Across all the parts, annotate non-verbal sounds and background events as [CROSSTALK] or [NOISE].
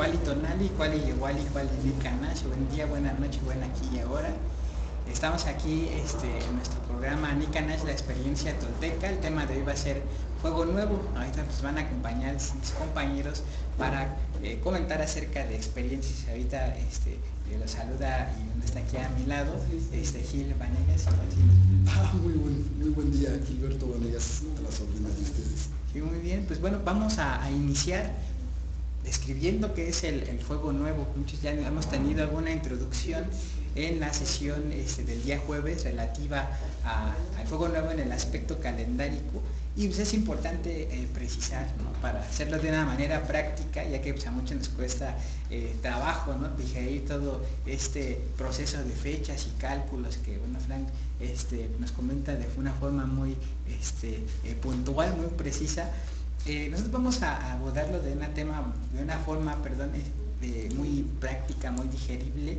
cual y tonal y cual y igual y cual y buen día, buena noche, buena aquí y ahora. Estamos aquí este, en nuestro programa Nica Nash, la experiencia tolteca. El tema de hoy va a ser Juego Nuevo. Ahorita nos van a acompañar mis compañeros para eh, comentar acerca de experiencias. Ahorita este, lo saluda y está aquí a mi lado, este, Gil Vanegas. Ah, muy buen, muy buen día, Gilberto Vanegas, a las órdenes de ustedes. Sí, muy bien, pues bueno, vamos a, iniciar describiendo qué es el, el, fuego nuevo. Muchos ya hemos tenido alguna introducción en la sesión este, del día jueves relativa al fuego nuevo en el aspecto calendárico y pues, es importante eh, precisar para hacerlo de una manera práctica ya que pues, a muchos nos cuesta eh, trabajo ¿no? digerir todo este proceso de fechas y cálculos que bueno Frank este, nos comenta de una forma muy este, eh, puntual muy precisa nosotros vamos a abordarlo de una tema de una forma perdón muy práctica muy digerible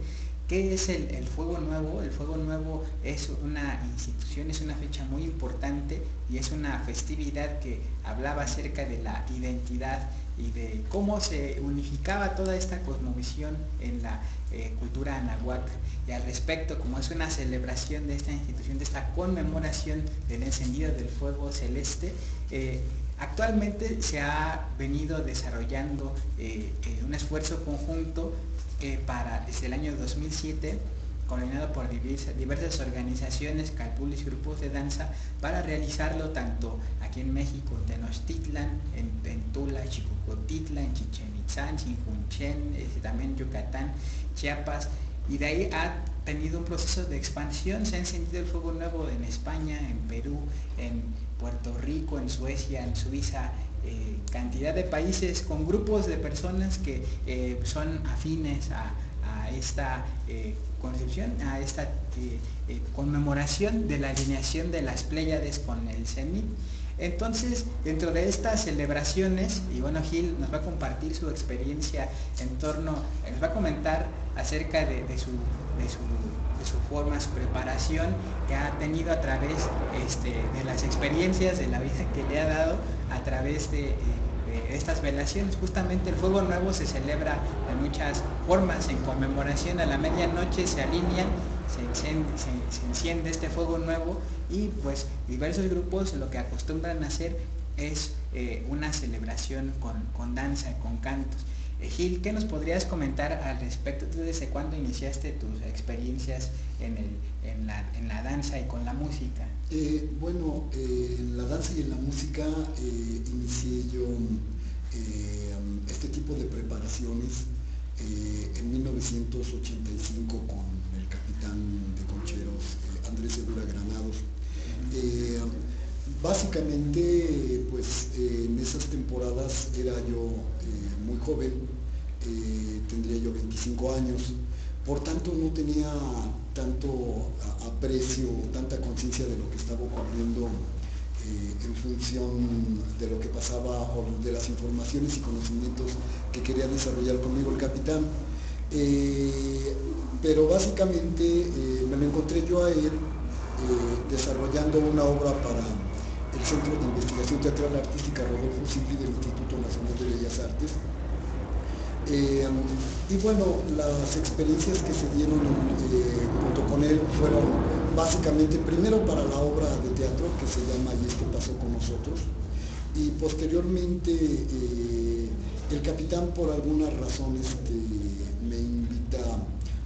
¿Qué es el, Fuego Nuevo? El Fuego Nuevo es una institución, es una fecha muy importante y es una festividad que hablaba acerca de la identidad y de cómo se unificaba toda esta cosmovisión en la eh, cultura anahuac. Y al respecto, como es una celebración de esta institución, de esta conmemoración del encendido del fuego celeste, eh, Actualmente se ha venido desarrollando eh, un esfuerzo conjunto para, desde el año 2007, coordinado por diversas organizaciones, calpules y grupos de danza, para realizarlo tanto aquí en México, en Tenochtitlan, en, Pentula, Chicocotitlán, en Chichen Itzá, en Sinjunchen, este, también Yucatán, Chiapas, y de ahí ha tenido un proceso de expansión, se ha encendido el fuego nuevo en España, en Perú, en Puerto Rico, en Suecia, en Suiza, eh, cantidad de países con grupos de personas que eh, son afines a, esta eh, concepción, a esta conmemoración de la alineación de las Pléyades con el CENI. Entonces, dentro de estas celebraciones, y bueno, Gil nos va a compartir su experiencia en torno, nos va a comentar acerca de, su, su, forma, su preparación que ha tenido a través este, de las experiencias de la vida que le ha dado a través de, estas velaciones. Justamente el Fuego Nuevo se celebra de muchas formas, en conmemoración a la medianoche se alinean, se enciende, este fuego nuevo y pues diversos grupos lo que acostumbran hacer es eh, una celebración con, con danza, con cantos. Eh, Gil, ¿qué nos podrías comentar al respecto? ¿Desde cuándo iniciaste tus experiencias en, la, danza y con la música? Eh, bueno, eh, en la danza y en la música inicié yo este tipo de preparaciones en 1985 con el capitán de concheros Andrés Segura Granados. básicamente, pues en esas temporadas era yo muy joven, eh, tendría yo 25 años, por tanto no tenía tanto aprecio, tanta conciencia de lo que estaba ocurriendo eh, en función de lo que pasaba o de las informaciones y conocimientos que quería desarrollar conmigo el capitán. Eh, pero básicamente me lo encontré yo a él desarrollando una obra para el Centro de Investigación Teatral Artística Rodolfo Simpli del Instituto Nacional de Bellas Artes, eh, y bueno, las experiencias que se dieron eh, junto con él fueron básicamente primero para la obra de teatro que se llama Y esto pasó con nosotros y posteriormente eh, el capitán por algunas razones este, me invita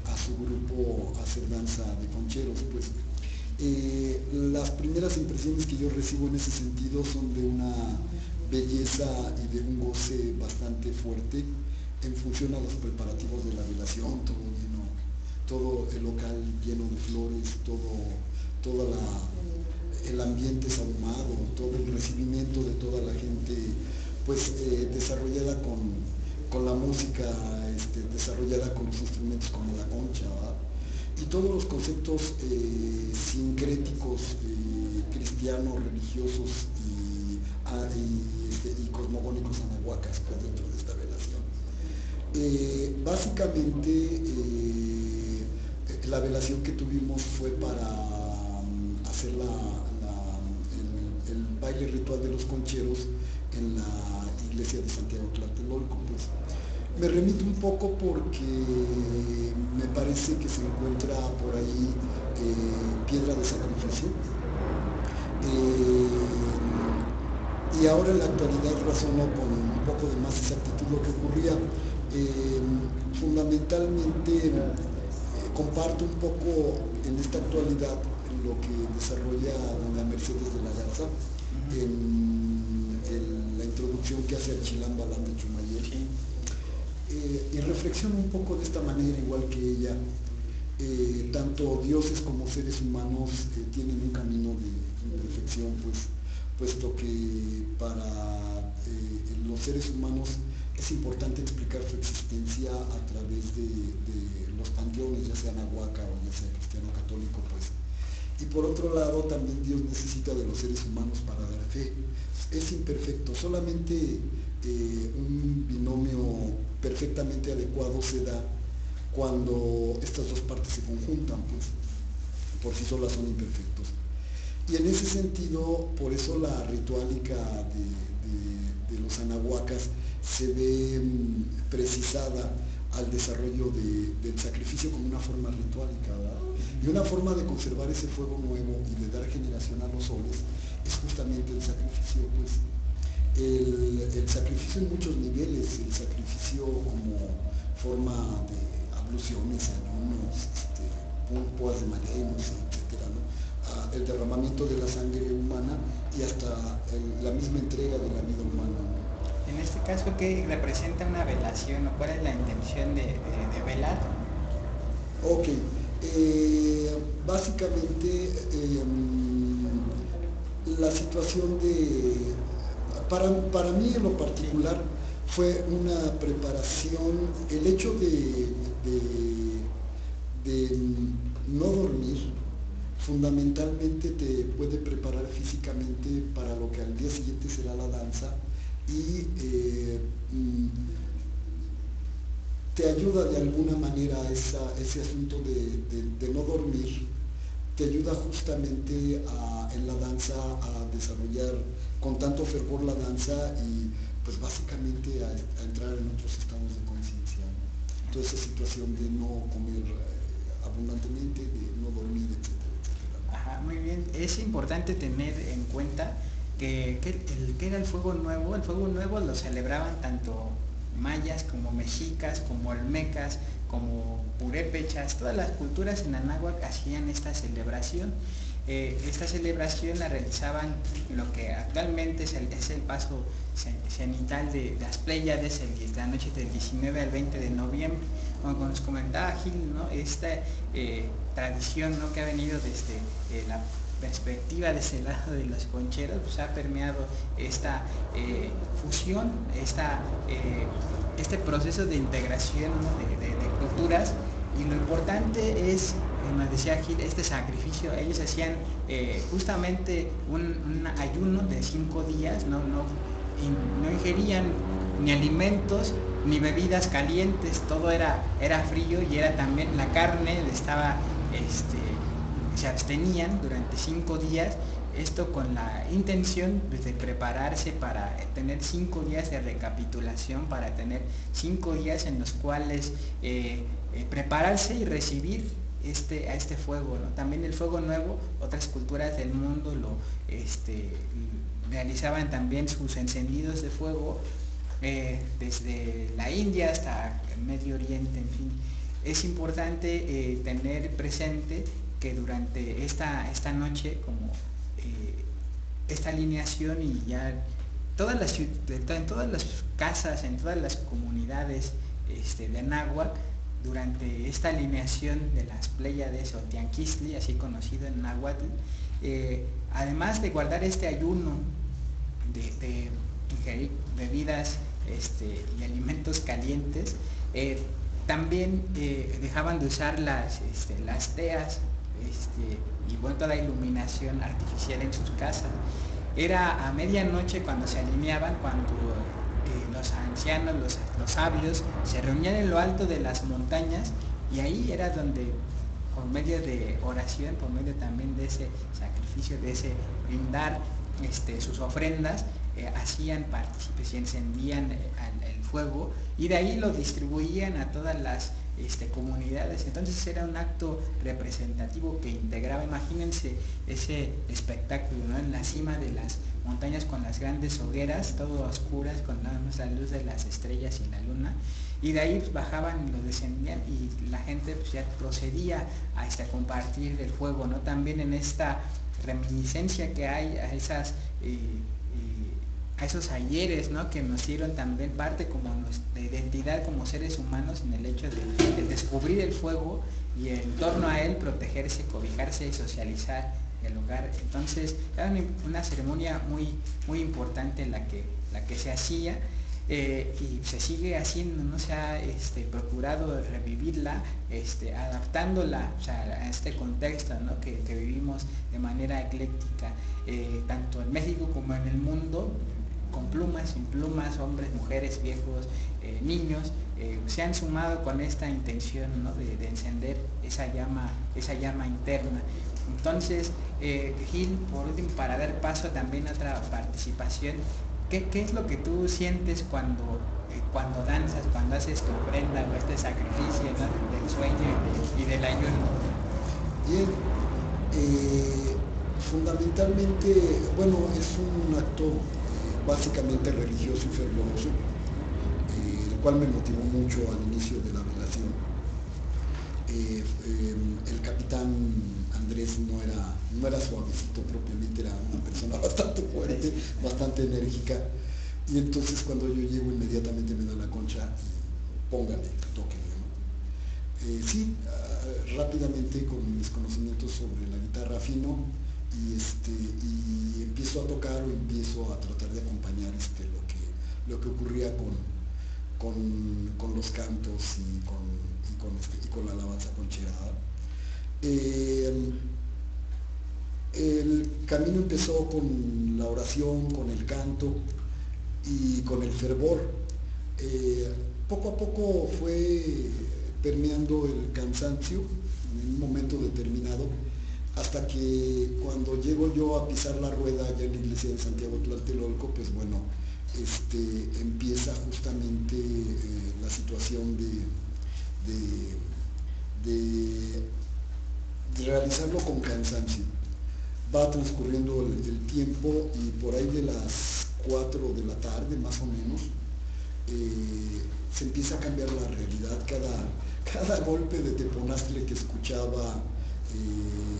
a su grupo a hacer danza de concheros. Pues las primeras impresiones que yo recibo en ese sentido son de una belleza y de un goce bastante fuerte en función a los preparativos de la velación, todo todo el local lleno de flores, todo, todo el ambiente sahumado, todo el recibimiento de toda la gente, pues eh, desarrollada con, la música, este, desarrollada con los instrumentos como la concha, y todos los conceptos eh, sincréticos, eh, cristianos, religiosos y, ah, este, cosmogónicos anahuacas pues, dentro de esta velación. Eh, básicamente eh, la velación que tuvimos fue para mm, hacer el, baile ritual de los concheros en la iglesia de Santiago Tlatelolco. Pues. Me remito un poco porque me parece que se encuentra por ahí eh, piedra de sacrificio. Eh, y ahora en la actualidad razono con un poco de más exactitud lo que ocurría. Eh, fundamentalmente comparto un poco en esta actualidad lo que desarrolla la Mercedes de la Garza en, la introducción que hace a Chilán Balán de. Eh, y reflexiono un poco de esta manera, igual que ella. Eh, tanto dioses como seres humanos eh, tienen un camino de imperfección, pues, puesto que para los seres humanos es importante explicar su existencia a través de, los panteones, ya sea nahuaca o ya sea cristiano católico, pues. Y por otro lado, también Dios necesita de los seres humanos para dar fe. Es imperfecto, solamente un binomio perfectamente adecuado se da cuando estas dos partes se conjuntan, pues por sí solas son imperfectos. Y en ese sentido, por eso la rituálica de, los anahuacas se ve mm, precisada al desarrollo del sacrificio como una forma rituálica. Y una forma de conservar ese fuego nuevo y de dar generación a los soles es justamente el sacrificio. Pues, el, sacrificio en muchos niveles, el sacrificio como forma de abluciones, ayunos, este, de marenos, etc. El derramamiento de la sangre humana y hasta la misma entrega de la vida humana. En este caso, ¿qué representa una velación o cuál es la intención de, velar? Ok, eh, básicamente em, la situación de para, mí en lo particular fue una preparación, el hecho de, de, no dormir fundamentalmente te puede preparar físicamente para lo que al día siguiente será la danza y eh, mm, te ayuda de alguna manera ese asunto de, no dormir, te ayuda justamente en la danza a desarrollar con tanto fervor la danza y pues básicamente a, entrar en otros estados de conciencia. Toda esa situación de no comer eh, abundantemente, de no dormir, etcétera. Muy bien. Es importante tener en cuenta que, el, que era el fuego nuevo, el fuego nuevo lo celebraban tanto mayas como mexicas, como olmecas, como purépechas, todas las culturas en Anáhuac hacían esta celebración eh, esta celebración la realizaban lo que actualmente es el, paso cenital de, las Pléyades, el, la noche del 19 al 20 de noviembre. Como nos comentaba Gil, esta eh, tradición que ha venido desde eh, la perspectiva de ese lado de los concheros, pues ha permeado esta fusión, este proceso de integración de culturas y lo importante es como decía Gil, este sacrificio, ellos hacían eh, justamente un, ayuno de cinco días, no, no, no ingerían ni alimentos ni bebidas calientes, todo era, era frío y era también la carne, estaba, este, se abstenían durante cinco días, esto con la intención de prepararse para tener cinco días de recapitulación, para tener cinco días en los cuales eh, eh, prepararse y recibir este, a este fuego. También el fuego nuevo, otras culturas del mundo lo este, realizaban también sus encendidos de fuego eh, desde la India hasta el Medio Oriente, en fin. Es importante eh, tener presente que durante esta, esta noche, como esta alineación y ya todas las, en todas las casas, en todas las comunidades este, de Anáhuac, durante esta alineación de las Pléyades o Tianquistli, así conocido en Nahuatl, eh, además de guardar este ayuno de, ingerir bebidas este, y alimentos calientes, eh, también eh, dejaban de usar las, este, las teas este, y bueno, toda la iluminación artificial en sus casas. Era a medianoche cuando se alineaban, cuando los ancianos, los, sabios, se reunían en lo alto de las montañas y ahí era donde por medio de oración, por medio también de ese sacrificio, de ese brindar este, sus ofrendas, eh, hacían partícipes y encendían eh, el fuego y de ahí lo distribuían a todas las este, comunidades. Entonces era un acto representativo que integraba, imagínense ese espectáculo en la cima de las montañas con las grandes hogueras, todo oscuras, con nada más la luz de las estrellas y la luna. Y de ahí pues, bajaban y lo descendían y la gente pues, ya procedía a, este, compartir el fuego, ¿no? También en esta reminiscencia que hay a esas eh, a esos ayeres ¿no? que nos dieron también parte como nuestra identidad como seres humanos en el hecho de, descubrir el fuego y en torno a él protegerse, cobijarse y socializar hogar. Entonces era una, ceremonia muy, muy importante la que, la que se hacía eh, y se sigue haciendo, no se ha este, procurado revivirla, este, adaptándola a este contexto que, vivimos de manera ecléctica, eh, tanto en México como en el mundo, con plumas, sin plumas, hombres, mujeres, viejos, eh, niños, se han sumado con esta intención de, encender esa llama, esa llama interna. Entonces, eh, Gil, por último, para dar paso también a otra participación, ¿qué, es lo que tú sientes cuando, cuando danzas, cuando haces tu ofrenda o este sacrificio del sueño y del ayuno? Bien, fundamentalmente, bueno, es un acto básicamente religioso y fervoroso, eh, el cual me motivó mucho al inicio de la relación. Eh, eh, el capitán Andrés no era, no era suavecito propiamente, era una persona [LAUGHS] bastante fuerte, bastante enérgica. Y entonces cuando yo llego inmediatamente me da la concha y póngale, tóquenle. sí, ah, rápidamente con mis conocimientos sobre la guitarra fino, y, este, y empiezo a tocar o empiezo a tratar de acompañar este, lo, que, lo que ocurría con, con, los cantos y con, este, con, la alabanza concherada. Eh, el camino empezó con la oración, con el canto y con el fervor. Eh, poco a poco fue permeando el cansancio en un momento determinado hasta que cuando llego yo a pisar la rueda allá en la iglesia de Santiago Tlatelolco, pues bueno, este, empieza justamente eh, la situación de, realizarlo con cansancio. Va transcurriendo el, tiempo y por ahí de las 4 de la tarde más o menos, eh, se empieza a cambiar la realidad. Cada, [LAUGHS] cada golpe de teponastle que escuchaba y,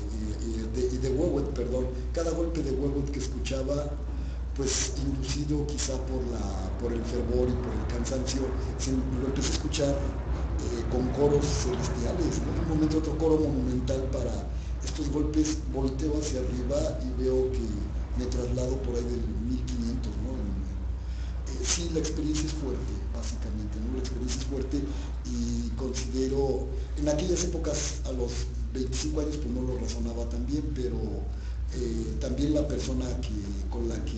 de, de perdón, cada golpe de huevo que escuchaba, pues inducido quizá por, la, por el fervor y por el cansancio, lo empecé a escuchar eh, con coros celestiales, en un momento otro coro monumental para estos golpes, volteo hacia arriba y veo que me traslado por ahí del 1500, ¿no? Eh, sí, la experiencia es fuerte, básicamente, ¿no? La experiencia es fuerte y considero, en aquellas épocas, a los 25 años pues no lo razonaba tan bien, pero eh, también la persona que, con la que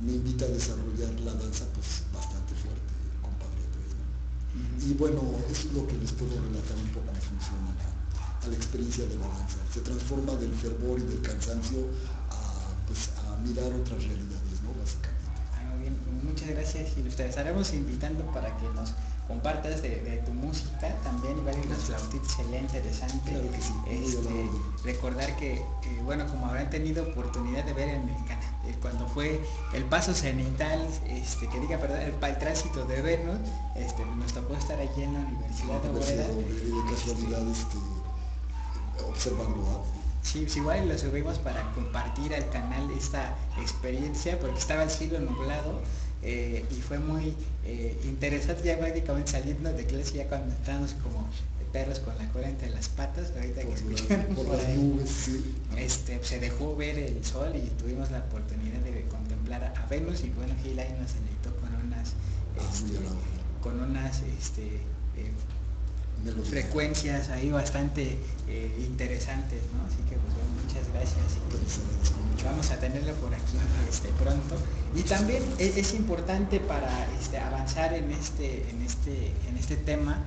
me invita a desarrollar la danza, pues bastante. Y bueno, eso es lo que les puedo relatar un poco en función a la, experiencia de la danza. Se transforma del fervor y del cansancio a, pues, a mirar otras realidades, ¿no? Básicamente. Ah, bien. Muchas gracias y ustedes estaremos invitando para que nos compartas de, tu música también, igual unas flautitas sería interesante. Este, recordar que, bueno, como habrán tenido oportunidad de ver en el canal, eh, cuando fue el paso cenital, este, que diga, perdón, el, tránsito de Venus, este, nos tocó estar allí en la Universidad de Obrera. de este, observando Sí, pues igual lo subimos para compartir al canal esta experiencia, porque estaba el cielo nublado eh, y fue muy eh, interesante ya prácticamente saliendo de clase ya cuando estábamos como perros con la cola entre las patas, ahorita que escucharon por, ahí, este, se dejó ver el sol y tuvimos la oportunidad de contemplar a Venus y bueno Gil ahí nos deleitó con unas ah, este, con unas este, frecuencias ahí bastante interesantes, ¿no? Así que pues, muchas gracias vamos a tenerlo por aquí este, pronto. Y también e, es, importante para este, avanzar en este, en, este, en este tema,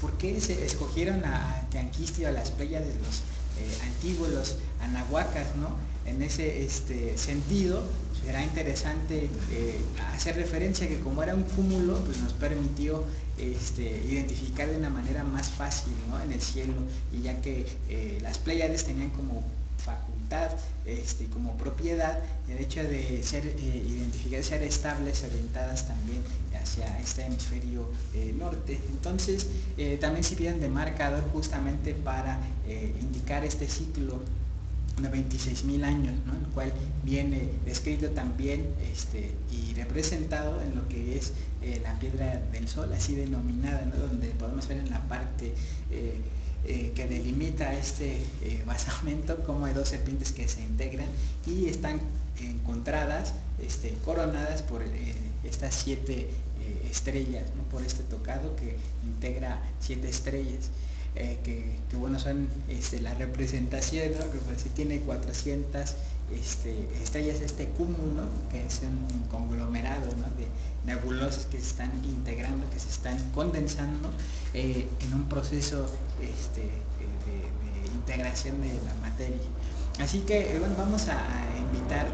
¿por qué se escogieron a Tianquisti o a las playas de los eh, antiguos, los anahuacas, ¿no? En ese este, sentido, será interesante eh, hacer referencia que como era un cúmulo, pues nos permitió este, identificar de una manera más fácil en el cielo, y ya que eh, las Pléyades tenían como facultad, este, como propiedad, el hecho de ser eh, identificadas, ser estables, orientadas también hacia este hemisferio norte. Entonces, también sirvieron de marcador justamente para indicar este ciclo de 26.000 años, el cual viene descrito también este, y representado en lo que es eh, la piedra del sol, así denominada, donde podemos ver en la parte eh, eh, que delimita este [LAUGHS] basamento como hay dos serpientes que se integran y están encontradas, este, coronadas por estas siete estrellas, por este tocado que integra siete estrellas. Eh, que, bueno, son este, la representación, que pues, tiene 400 este, estrellas, este cúmulo, que es un conglomerado de nebulosas que se están integrando, que se están condensando eh, en un proceso este, de, integración de la materia. Así que bueno, vamos a, invitar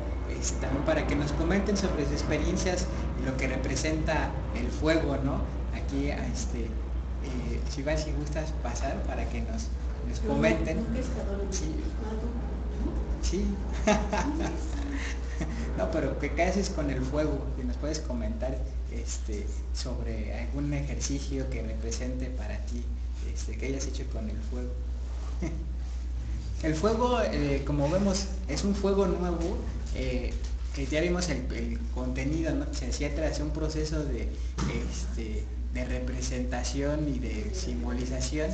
también para que nos comenten sobre sus experiencias lo que representa el fuego, ¿no? Aquí a este, eh, si vas si gustas pasar para que nos, comenten. Sí. [LAUGHS] no, pero ¿qué haces con el fuego? Si nos puedes comentar este, sobre algún ejercicio que represente para ti, este, que hayas hecho con el fuego. [LAUGHS] el fuego, eh, como vemos, es un fuego nuevo. Eh, que ya vimos el, contenido, ¿no? Se hacía tras un proceso de, este, de representación y de simbolización,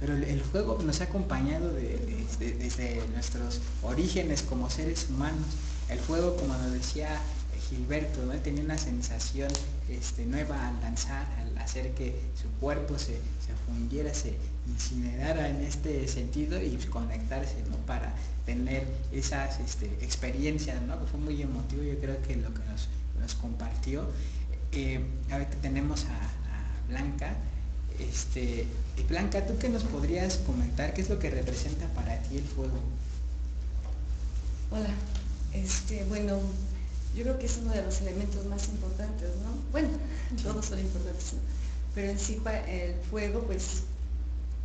pero el, juego nos ha acompañado desde nuestros orígenes como seres humanos. El juego, como nos decía Gilberto, tenía una sensación este, nueva al lanzar, al hacer que su cuerpo se, fundiera, se incinerara en este sentido y conectarse ¿no? para tener esas este, experiencias, ¿no? que fue muy emotivo, yo creo que lo que nos, compartió. Eh, ahorita tenemos a, Blanca. Este, Blanca, ¿tú qué nos podrías comentar? ¿Qué es lo que representa para ti el fuego? Hola, este, bueno, yo creo que es uno de los elementos más importantes, ¿no? Bueno, [LAUGHS] todos son importantes, pero en sí el fuego pues,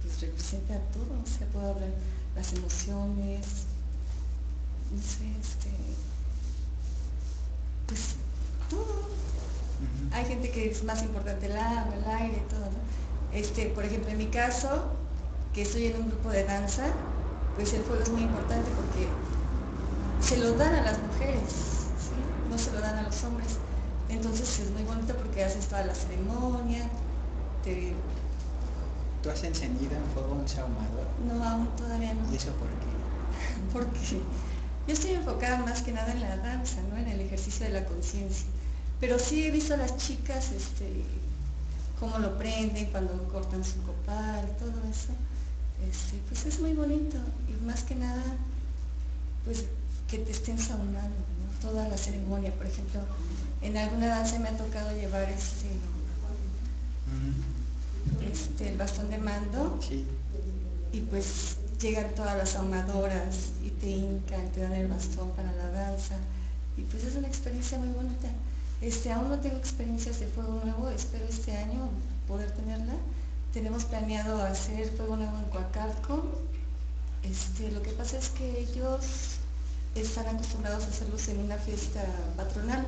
pues representa todo, o sea, puedo hablar las emociones, no sé, este, pues todo, hay gente que es más importante el agua, el aire, todo, ¿no? Este, por ejemplo, en mi caso, que estoy en un grupo de danza, pues el fuego es muy importante porque se lo dan a las mujeres, no se lo dan a los hombres. Entonces es muy bonito porque haces toda la ceremonia, te... ¿Tú has encendido en fuego un saumador? No, aún todavía no. ¿Y eso por qué? [LAUGHS] porque yo estoy enfocada más que nada en la danza, ¿no? en el ejercicio de la conciencia. Pero sí he visto a las chicas este, cómo lo prenden cuando cortan su copal y todo eso. Este, pues es muy bonito y más que nada pues que te estén saunando toda la ceremonia. Por ejemplo, en alguna danza me ha tocado llevar este, este el bastón de mando y pues llegan todas las saunadoras y te hincan, te dan el bastón para la danza y pues es una experiencia muy bonita. Este, aún no tengo experiencias de fuego nuevo, espero este año poder tenerla. Tenemos planeado hacer fuego nuevo en Coacalco. Este, lo que pasa es que ellos están acostumbrados a hacerlos en una fiesta patronal.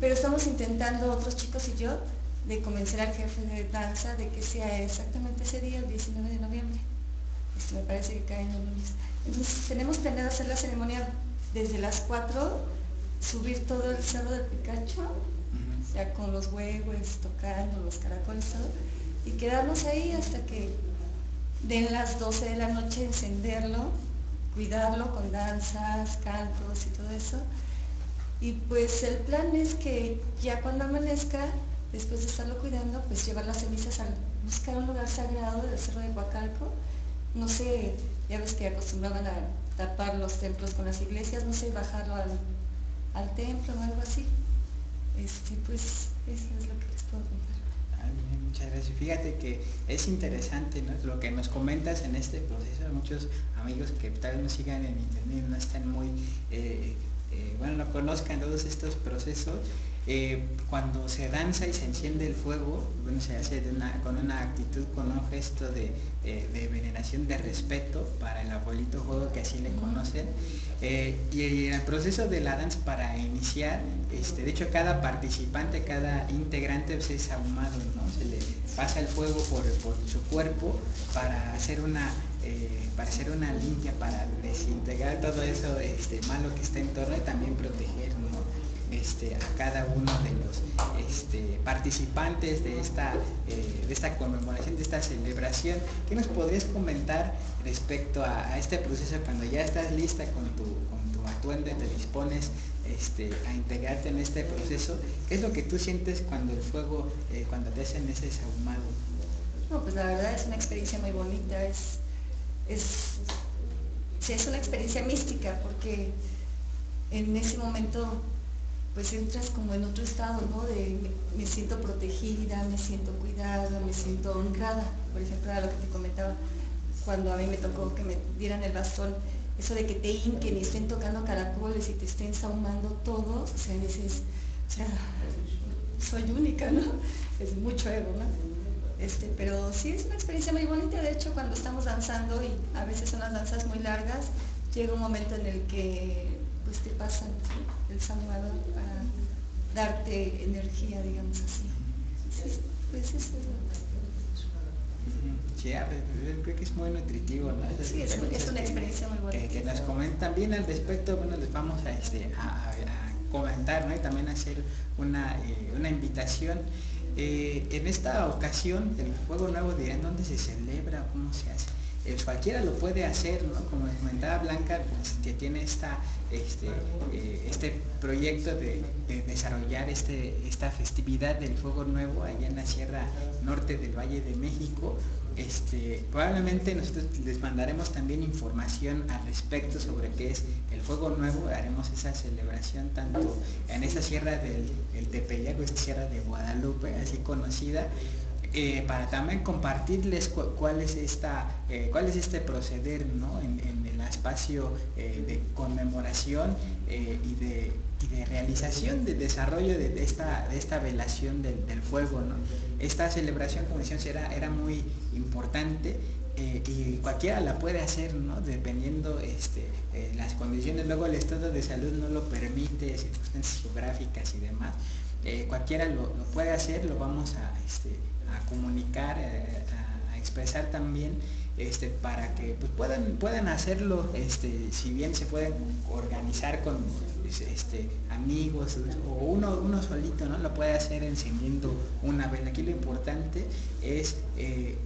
Pero estamos intentando, otros chicos y yo, de convencer al jefe de danza de que sea exactamente ese día, el 19 de noviembre. Este, me parece que cae en el lunes. Entonces tenemos planeado hacer la ceremonia desde las 4 subir todo el cerro del Picacho, ya con los huevos, tocando los caracoles, todo, y quedarnos ahí hasta que den las 12 de la noche, encenderlo, cuidarlo con danzas, cantos y todo eso. Y pues el plan es que ya cuando amanezca, después de estarlo cuidando, pues llevar las cenizas a buscar un lugar sagrado del Cerro de Huacalco. No sé, ya ves que acostumbraban a tapar los templos con las iglesias, no sé, bajarlo al al templo o algo así. Este, pues eso es lo que les puedo contar. Muchas gracias. Fíjate que es interesante lo que nos comentas en este proceso. Muchos amigos que tal vez no sigan en internet no están muy, eh, eh, bueno, no conozcan todos estos procesos. Eh, cuando se danza y se enciende el fuego, bueno, se hace con una actitud, con un gesto de, veneración, de respeto para el abuelito juego que así le conocen. y en el proceso de la danza para iniciar, este, de hecho cada participante, cada integrante pues, es ahumado, ¿no? Se le pasa el fuego por, su cuerpo para hacer una eh, para hacer una limpia, para desintegrar todo eso este, malo que está en torno y también proteger este, a cada uno de los este, participantes de esta, eh, de esta conmemoración, de esta celebración. ¿Qué nos podrías comentar respecto a, este proceso cuando ya estás lista con tu, con tu atuendo y te dispones este, a integrarte en este proceso, ¿qué es lo que tú sientes cuando el fuego, eh, cuando te hacen ese sahumado? No, pues la verdad es una experiencia muy bonita, es, es, es una experiencia mística porque en ese momento pues entras como en otro estado, ¿no? De me, siento protegida, me siento cuidada, me siento honrada. Por ejemplo, a lo que te comentaba, cuando a mí me tocó que me dieran el bastón, eso de que te hinquen y estén tocando caracoles y te estén sahumando todos, o sea, dices, o sea, soy única, ¿no? Es mucho ego, ¿no? Este, pero sí es una experiencia muy bonita, de hecho cuando estamos danzando y a veces son las danzas muy largas, llega un momento en el que pues te pasan el sahumador para darte energía, digamos así. pues eso es Sí, creo que es muy nutritivo, ¿no? sí, es, una experiencia muy buena. Que, nos comentan bien al respecto, bueno, les vamos a, este, a, comentar, ¿no? Y también hacer una, eh, una invitación. Eh, en esta ocasión, el Juego Nuevo dirán dónde se celebra, cómo se hace. Eh, cualquiera lo puede hacer, ¿no? Como comentaba Blanca, pues, que tiene esta, este, este proyecto de, de, desarrollar este, esta festividad del Fuego Nuevo allá en la Sierra Norte del Valle de México. Este, probablemente nosotros les mandaremos también información al respecto sobre qué es el fuego nuevo, haremos esa celebración tanto en esa sierra del el Tepeyac esa sierra de Guadalupe, así conocida, eh, para también compartirles cuál es esta, eh, cuál es este proceder en, el espacio eh, de conmemoración y de, realización de desarrollo de, esta, de esta velación del, fuego. Esta celebración, como decíamos, era muy importante y cualquiera la puede hacer, ¿no? Dependiendo este, las condiciones, luego el estado de salud no lo permite, circunstancias geográficas y demás. cualquiera lo, puede hacer, lo vamos a, este, a comunicar, eh, a, expresar también este, para que pues, puedan, puedan hacerlo, este, si bien se pueden organizar con este, amigos o uno, uno solito, ¿no? Lo puede hacer encendiendo una vela. Aquí lo importante es eh,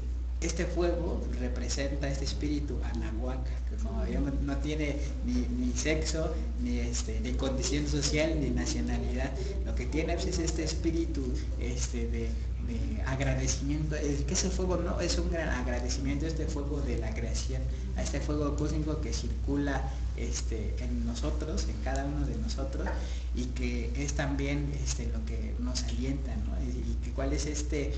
este fuego representa este espíritu anahuaca, que como no, tiene ni, sexo, ni, este, ni condición social, ni nacionalidad. Lo que tiene pues, es este espíritu este, de de agradecimiento, es que ese fuego no es un gran agradecimiento, este fuego de la creación, a este fuego cósmico que circula este, en nosotros, en cada uno de nosotros, y que es también este, lo que nos alienta, y, que cuál es este,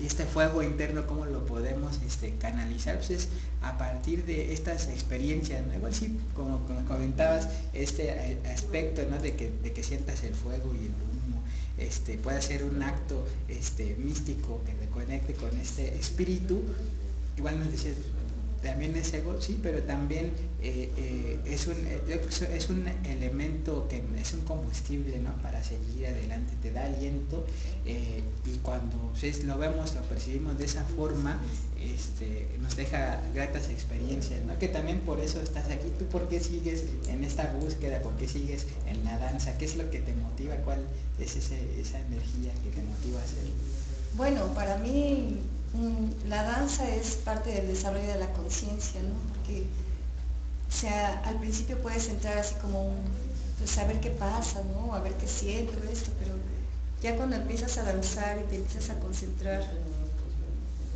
este fuego interno, cómo lo podemos este, canalizar, pues es a partir de estas experiencias, igual sí, como, comentabas, este aspecto de, que, de que sientas el fuego y el este, puede ser un acto este, místico que te conecte con este espíritu. Igual nos decía, también es ego, sí, pero también eh, eh, es, un, eh, es un elemento que es un combustible ¿no? para seguir adelante, te da aliento y cuando lo vemos, lo percibimos de esa forma, este, nos deja gratas experiencias, ¿no? que también por eso estás aquí, tú por qué sigues en esta búsqueda, por qué sigues en la danza, qué es lo que te motiva, cuál es esa energía que te motiva a hacer. Bueno, para mí la danza es parte del desarrollo de la conciencia, ¿no? Porque sea, al principio puedes entrar así como pues a ver qué pasa, ¿no? A ver qué siento esto, pero ya cuando empiezas a danzar y te empiezas a concentrar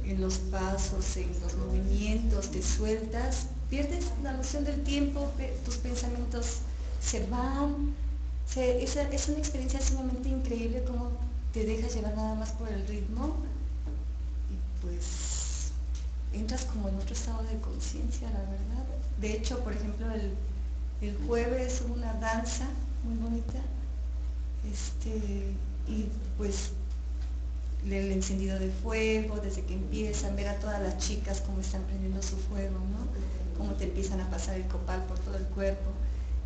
en los pasos, en los movimientos, te sueltas, pierdes la noción del tiempo, tus pensamientos se van. es, una experiencia sumamente increíble como te dejas llevar nada más por el ritmo pues entras como en otro estado de conciencia, la verdad. De hecho, por ejemplo, el, el jueves hubo una danza muy bonita este, y pues el encendido de fuego, desde que empiezan, ver a todas las chicas cómo están prendiendo su fuego, ¿no? Cómo te empiezan a pasar el copal por todo el cuerpo.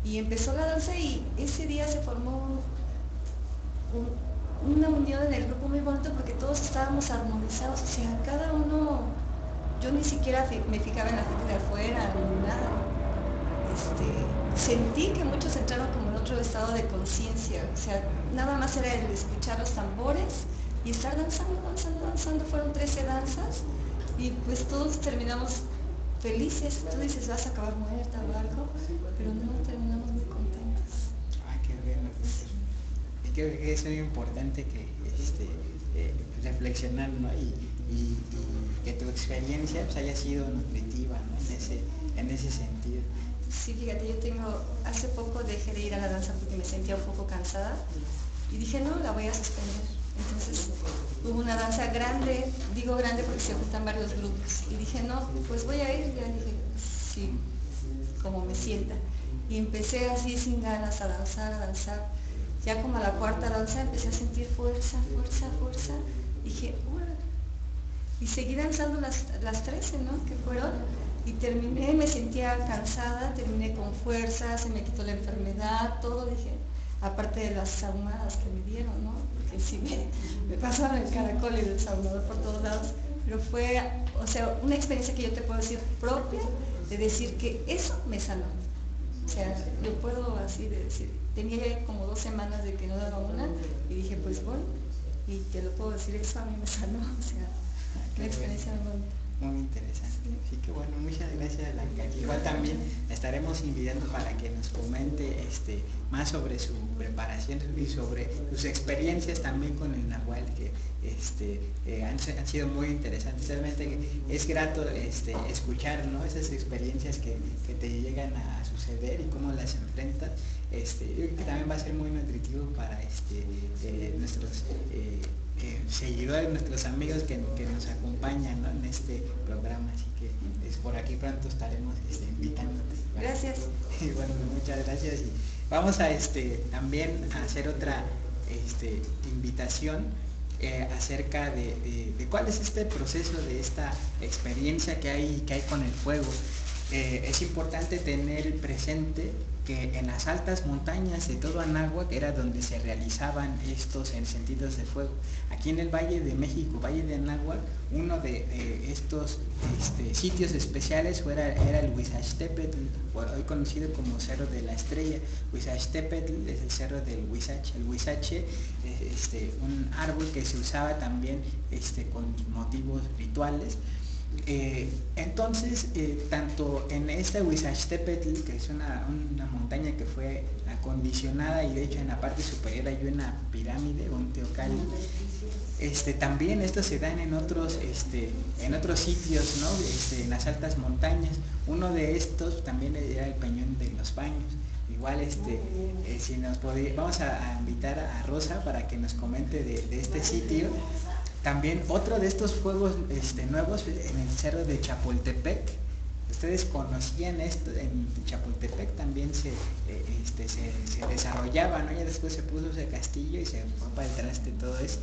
Y empezó la danza y ese día se formó una unión en el grupo muy bonito porque todos estábamos armonizados, o sea, cada uno, yo ni siquiera me fijaba en la gente de afuera ni nada. Este, sentí que muchos entraron como en otro estado de conciencia, o sea, nada más era el escuchar los tambores y estar danzando, danzando, danzando. Fueron 13 danzas y pues todos terminamos felices. Tú dices, vas a acabar muerta o algo, pero no, terminamos muy contentos. Ah, qué bueno. Y creo que es muy importante que este, eh, reflexionar ¿no? y, que tu experiencia pues, haya sido nutritiva en, ese, en ese sentido. Sí, fíjate, yo tengo, hace poco dejé de ir a la danza porque me sentía un poco cansada y dije, no, la voy a suspender entonces hubo una danza grande, digo grande porque se juntan varios grupos. Y dije, no, pues voy a ir. Ya dije, sí, como me sienta. Y empecé así sin ganas a danzar, a danzar. Ya como a la cuarta danza empecé a sentir fuerza, fuerza, fuerza. Dije, Y seguí danzando las, las 13, ¿no? Que fueron. Y terminé, me sentía cansada, terminé con fuerza, se me quitó la enfermedad, todo. Dije, aparte de las saunadas que me dieron, ¿no? Porque sí me, pasaron el caracol y el saumador por todos lados, pero fue, o sea, una experiencia que yo te puedo decir propia, de decir que eso me sanó. O sea, puedo así de decir, tenía como dos semanas de que no daba una y dije, pues bueno, y te lo puedo decir, eso a mí me sanó, [LAUGHS] o sea, una experiencia muy bonita muy interesante. Así que bueno, muchas gracias Blanca. Igual también estaremos invitando para que nos comente este, más sobre su preparación y sobre sus experiencias también con el Nahual, que este, eh, han, sido muy interesantes. Realmente es grato este, escuchar esas experiencias que, te llegan a suceder y cómo las enfrentas. Este, que también va a ser muy nutritivo para este, eh, nuestros eh, eh, seguidores, nuestros amigos que, nos acompañan en este programa. Así que por aquí pronto estaremos este, invitándote. Gracias. Y [LAUGHS] bueno, muchas gracias. Y vamos a este, también a hacer otra este, invitación eh, acerca de, cuál es este proceso de esta experiencia que hay, que hay con el fuego. Eh, es importante tener presente que en las altas montañas de todo Anáhuac era donde se realizaban estos encendidos de fuego. Aquí en el Valle de México, Valle de Anáhuac, uno de, estos este, sitios especiales era, el Huizachtepetl, hoy conocido como Cerro de la Estrella. Huizachtepetl es el cerro del Huizache. El Huizache es este, un árbol que se usaba también este, con motivos rituales. Eh, entonces, eh, tanto en esta Huizachtepetl, que es una, montaña que fue acondicionada y de hecho en la parte superior hay una pirámide, un teocal, este, también estos se dan en otros, este, en otros sitios, ¿no? Este, en las altas montañas. Uno de estos también era el Peñón de los Baños. Igual, este, eh, si nos vamos a, invitar a Rosa para que nos comente de, de este sitio también otro de estos fuegos este, nuevos en el cerro de Chapultepec. Ustedes conocían esto, en Chapultepec también se, eh, este, se, desarrollaba, ¿no? Ya después se puso ese castillo y se fue para el traste todo eso.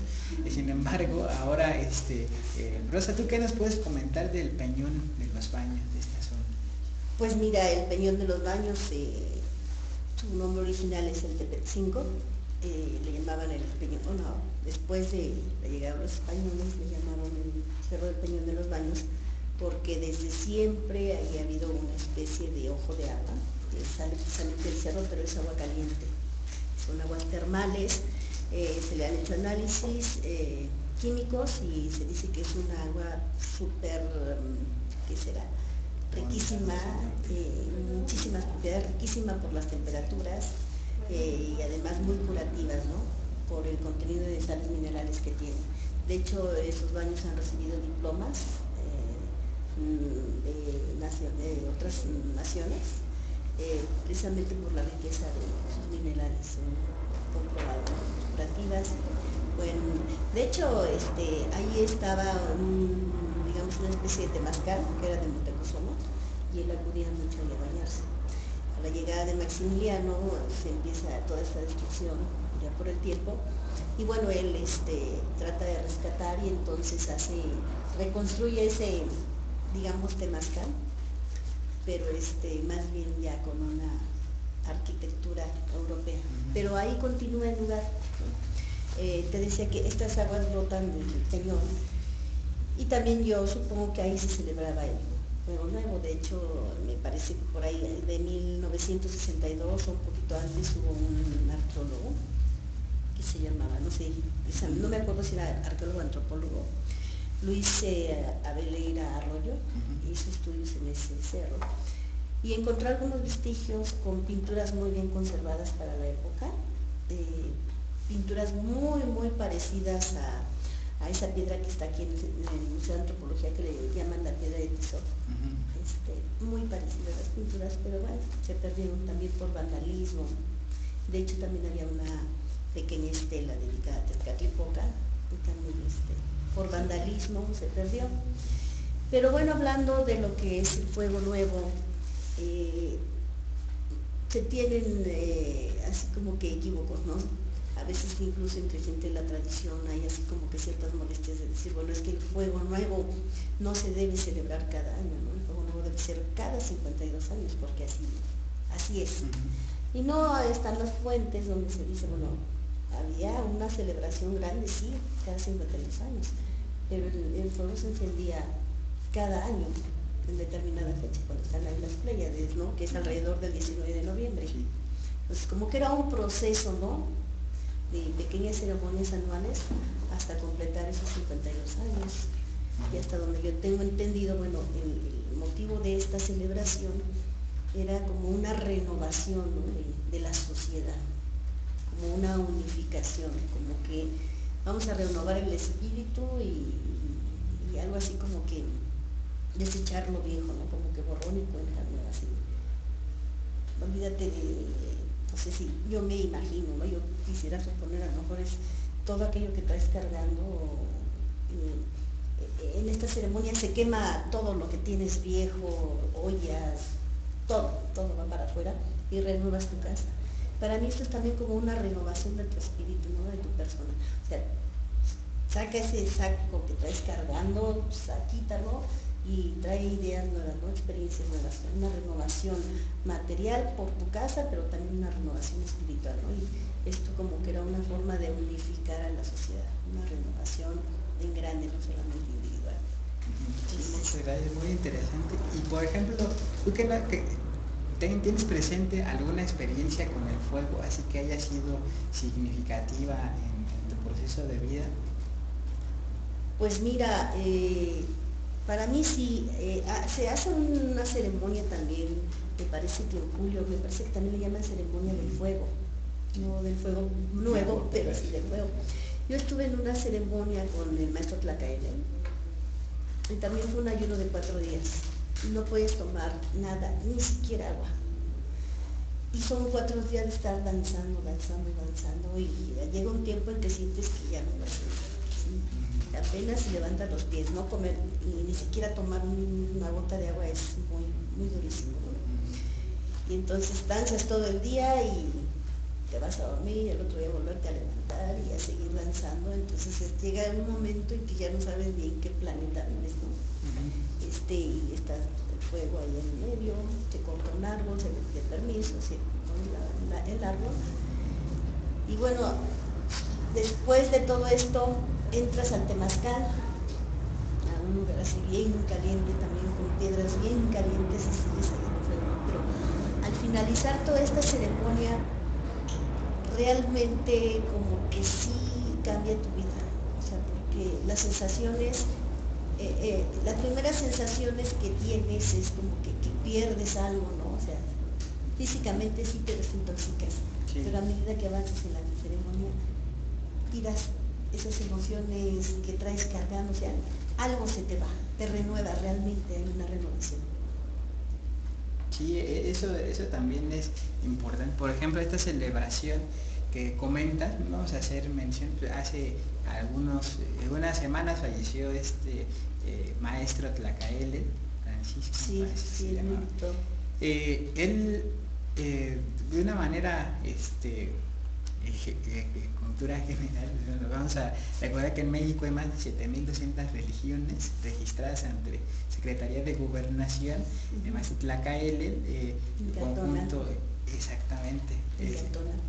sin embargo, ahora, este, eh, Rosa, ¿tú qué nos puedes comentar del Peñón de los Baños de esta zona? Pues mira, el Peñón de los Baños, eh, su nombre original es el Tepet 5 eh, le llamaban el Peñón, no, después de la llegada de los españoles le llamaron el Cerro del Peñón de los Baños porque desde siempre había habido una especie de ojo de agua que sale precisamente del cerro pero es agua caliente. Son aguas termales, eh, se le han hecho análisis eh, químicos y se dice que es una agua súper, mm, ¿qué será? riquísima, muchísimas propiedades, riquísima por las temperaturas, eh, y además muy curativas, ¿no? Por el contenido de sales minerales que tiene. De hecho, esos baños han recibido diplomas eh, mm, de, otras naciones, eh, precisamente por la riqueza de sus minerales comprobados, curativas, De hecho, este, ahí estaba digamos, una especie de temazcal, que era de Montecosoma, y él acudía mucho a bañarse. A la llegada de Maximiliano se empieza toda esta destrucción ya por el tiempo, y bueno, él este, trata de rescatar y entonces hace, reconstruye ese, digamos, temazcal, pero este, más bien ya con una arquitectura europea. Pero ahí continúa el lugar. Eh, te decía que estas aguas brotan del cañón y también yo supongo que ahí se celebraba el Juego Nuevo, de hecho me parece que por ahí de 1962 o un poquito antes hubo un arqueólogo que se llamaba, no sé, no me acuerdo si era arqueólogo o antropólogo, Luis eh, Abeleira Arroyo, hizo estudios en ese cerro y encontró algunos vestigios con pinturas muy bien conservadas para la época, eh, pinturas muy, muy parecidas a, esa piedra que está aquí en el, Museo de Antropología que le llaman la piedra de Tizón. Este, muy parecidas las pinturas, pero bueno, se perdieron también por vandalismo. De hecho, también había una pequeña estela dedicada a Tezcatlipoca, y también este, por vandalismo se perdió. Pero bueno, hablando de lo que es el fuego nuevo, eh, se tienen eh, así como que equívocos, ¿no? A veces incluso entre gente de la tradición hay así como que ciertas molestias de decir, bueno, es que el fuego nuevo no se debe celebrar cada año, ¿no? El fuego nuevo debe ser cada 52 años, porque así, así es. Y no están las fuentes donde se dice, bueno, había una celebración grande, sí, cada 52 años, pero el fuego se encendía cada año en determinada fecha, cuando están ahí las Pléyades, ¿no? que es alrededor del 19 de noviembre. Entonces, como que era un proceso, ¿no? De pequeñas ceremonias anuales hasta completar esos 52 años. Y hasta donde yo tengo entendido, bueno, el, motivo de esta celebración era como una renovación de, la sociedad, como una unificación, como que vamos a renovar el espíritu y algo así como que desechar lo viejo, ¿no? Como que borrón y cuenta nueva, así. Olvídate de, yo me imagino, ¿no? Yo quisiera suponer, a lo mejor es todo aquello que traes cargando. Eh, en esta ceremonia se quema todo lo que tienes viejo, ollas, todo, todo va para afuera y renuevas tu casa. Para mí esto es también como una renovación de tu espíritu. De tu persona. O sea, saca ese saco que traes cargando, quítalo y trae ideas nuevas, ¿no? experiencias nuevas, una renovación material por tu casa, pero también una renovación espiritual. ¿no? Y esto como que era una forma de unificar a la sociedad, una renovación en grande, no solamente individual. Muchas gracias, muy interesante. Y por ejemplo, tú que, tienes presente alguna experiencia con el fuego, así que haya sido significativa en, tu proceso de vida. Pues mira, eh, para mí sí, eh, se hace una ceremonia también, me parece que en julio, me parece que también le llaman ceremonia del fuego, no del fuego nuevo, pero sí del fuego. Yo estuve en una ceremonia con el maestro Tlacaele y también fue un ayuno de cuatro días. No puedes tomar nada, ni siquiera agua. Y son cuatro días de estar danzando, danzando, danzando y llega un tiempo en que sientes que ya no vas a apenas levanta los pies, no comer, ni, ni siquiera tomar una gota de agua es muy, muy durísimo. Y entonces danzas todo el día y te vas a dormir y el otro día volverte a levantar y a seguir danzando. Entonces llega un momento en que ya no sabes ni en qué planeta vives, ¿no? este, y está el fuego ahí en medio, se corta un árbol, se le pide permiso, se pone el árbol. Y bueno, después de todo esto, entras al Temazcal, a un lugar así bien caliente, también con piedras bien calientes y sigues ahí en fuego. Pero al finalizar toda esta ceremonia, realmente como que sí cambia tu vida. O sea, porque las sensaciones, eh, eh, las primeras sensaciones que tienes es como que, pierdes algo, ¿no? O sea, físicamente sí te desintoxicas, pero a medida que avanzas en la ceremonia, tiras esas emociones que traes cargando, o sea, algo se te va, te renueva, realmente hay una renovación. Sí, e, eso, eso también es importante. Por ejemplo, esta celebración que comentas, vamos a hacer mención, hace algunos, algunas semanas falleció este maestro Tlacaele, Francisco, sí, sí, eh, él eh, de una manera este, cultura general, vamos a recordar que en México hay más de 7.200 religiones registradas ante Secretaría de Gobernación, además Tlacael, eh, conjunto, exactamente,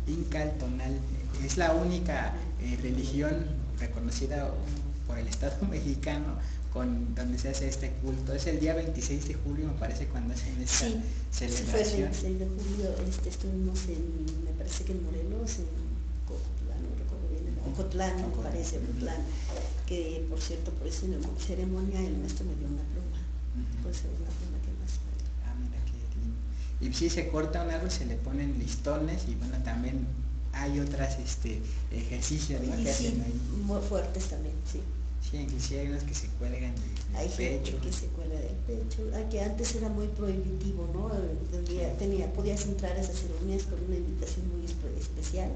incaltonal. Es la única eh, religión reconocida por el Estado [LAUGHS] mexicano con donde se hace este culto. Es el día 26 de julio, me parece, cuando hacen esta sí, celebración. Fue el 26 de julio, este, estuvimos en, me parece que en Morelos, en Cotlán, no recuerdo bien, en Ocotlán, me parece, Ocotlán, que por cierto, por esa ceremonia el maestro me dio una pluma, puede ser una pluma que más Ah, mira qué lindo. Y si se corta un árbol se le ponen listones y bueno, también hay otras este, ejercicios ¿no? que hacen ahí. Muy fuertes también, sí. Sí, inclusive hay unas que se cuelgan del, hay pecho. Gente que se cuelga del pecho. que antes era muy prohibitivo, ¿no? Tenía, podías entrar a esas ceremonias con una invitación muy especial.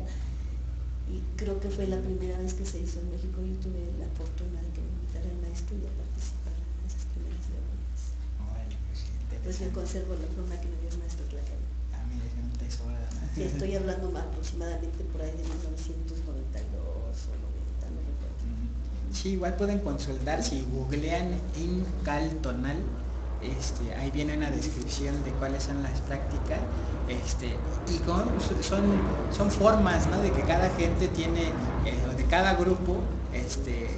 Y creo que fue la primera vez que se hizo en México. Yo tuve la fortuna de que me invitara el maestro y a participar en esas primeras ceremonias. pues, pues yo conservo la forma que me dio el maestro Tlacayo. Ah, mira, es un tesoro. Sí, estoy hablando aproximadamente por ahí de 1992 o 90, no recuerdo. Sí, igual pueden consultar si googlean incaltonal. Este, ahí viene una descripción de cuáles son las prácticas este, y son, son formas ¿no? de que cada gente tiene, eh, o de cada grupo este,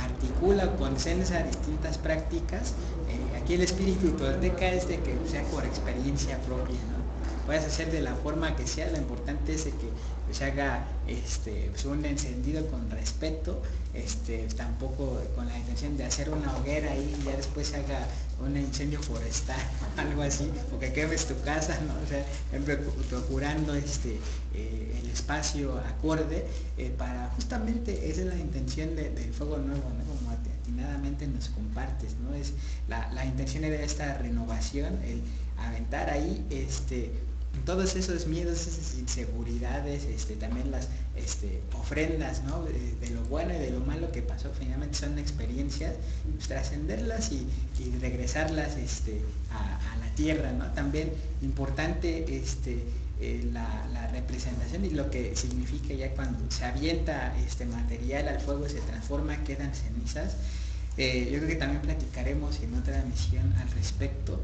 articula o consensa distintas prácticas. Eh, aquí el espíritu tolteca es de que sea por experiencia propia. ¿no? Puedes hacer de la forma que sea, lo importante es que se haga este, pues, un encendido con respeto, este, tampoco con la intención de hacer una hoguera y ya después se haga un incendio forestal, [LAUGHS] algo así, o que quemes tu casa, ¿no? O sea, procurando este, eh, el espacio acorde eh, para justamente, esa es la intención del fuego nuevo, ¿no? Como atinadamente nos compartes, ¿no? Es, la, la intención era esta renovación, el aventar ahí este, todos esos miedos, esas inseguridades, este, también las este, ofrendas de, lo bueno y de lo malo que pasó, finalmente son experiencias, pues, trascenderlas y, regresarlas este, a, la tierra. ¿no? También importante este, eh, la, representación y lo que significa ya cuando se avienta este material al fuego, se transforma, quedan cenizas. Eh, yo creo que también platicaremos en otra misión al respecto,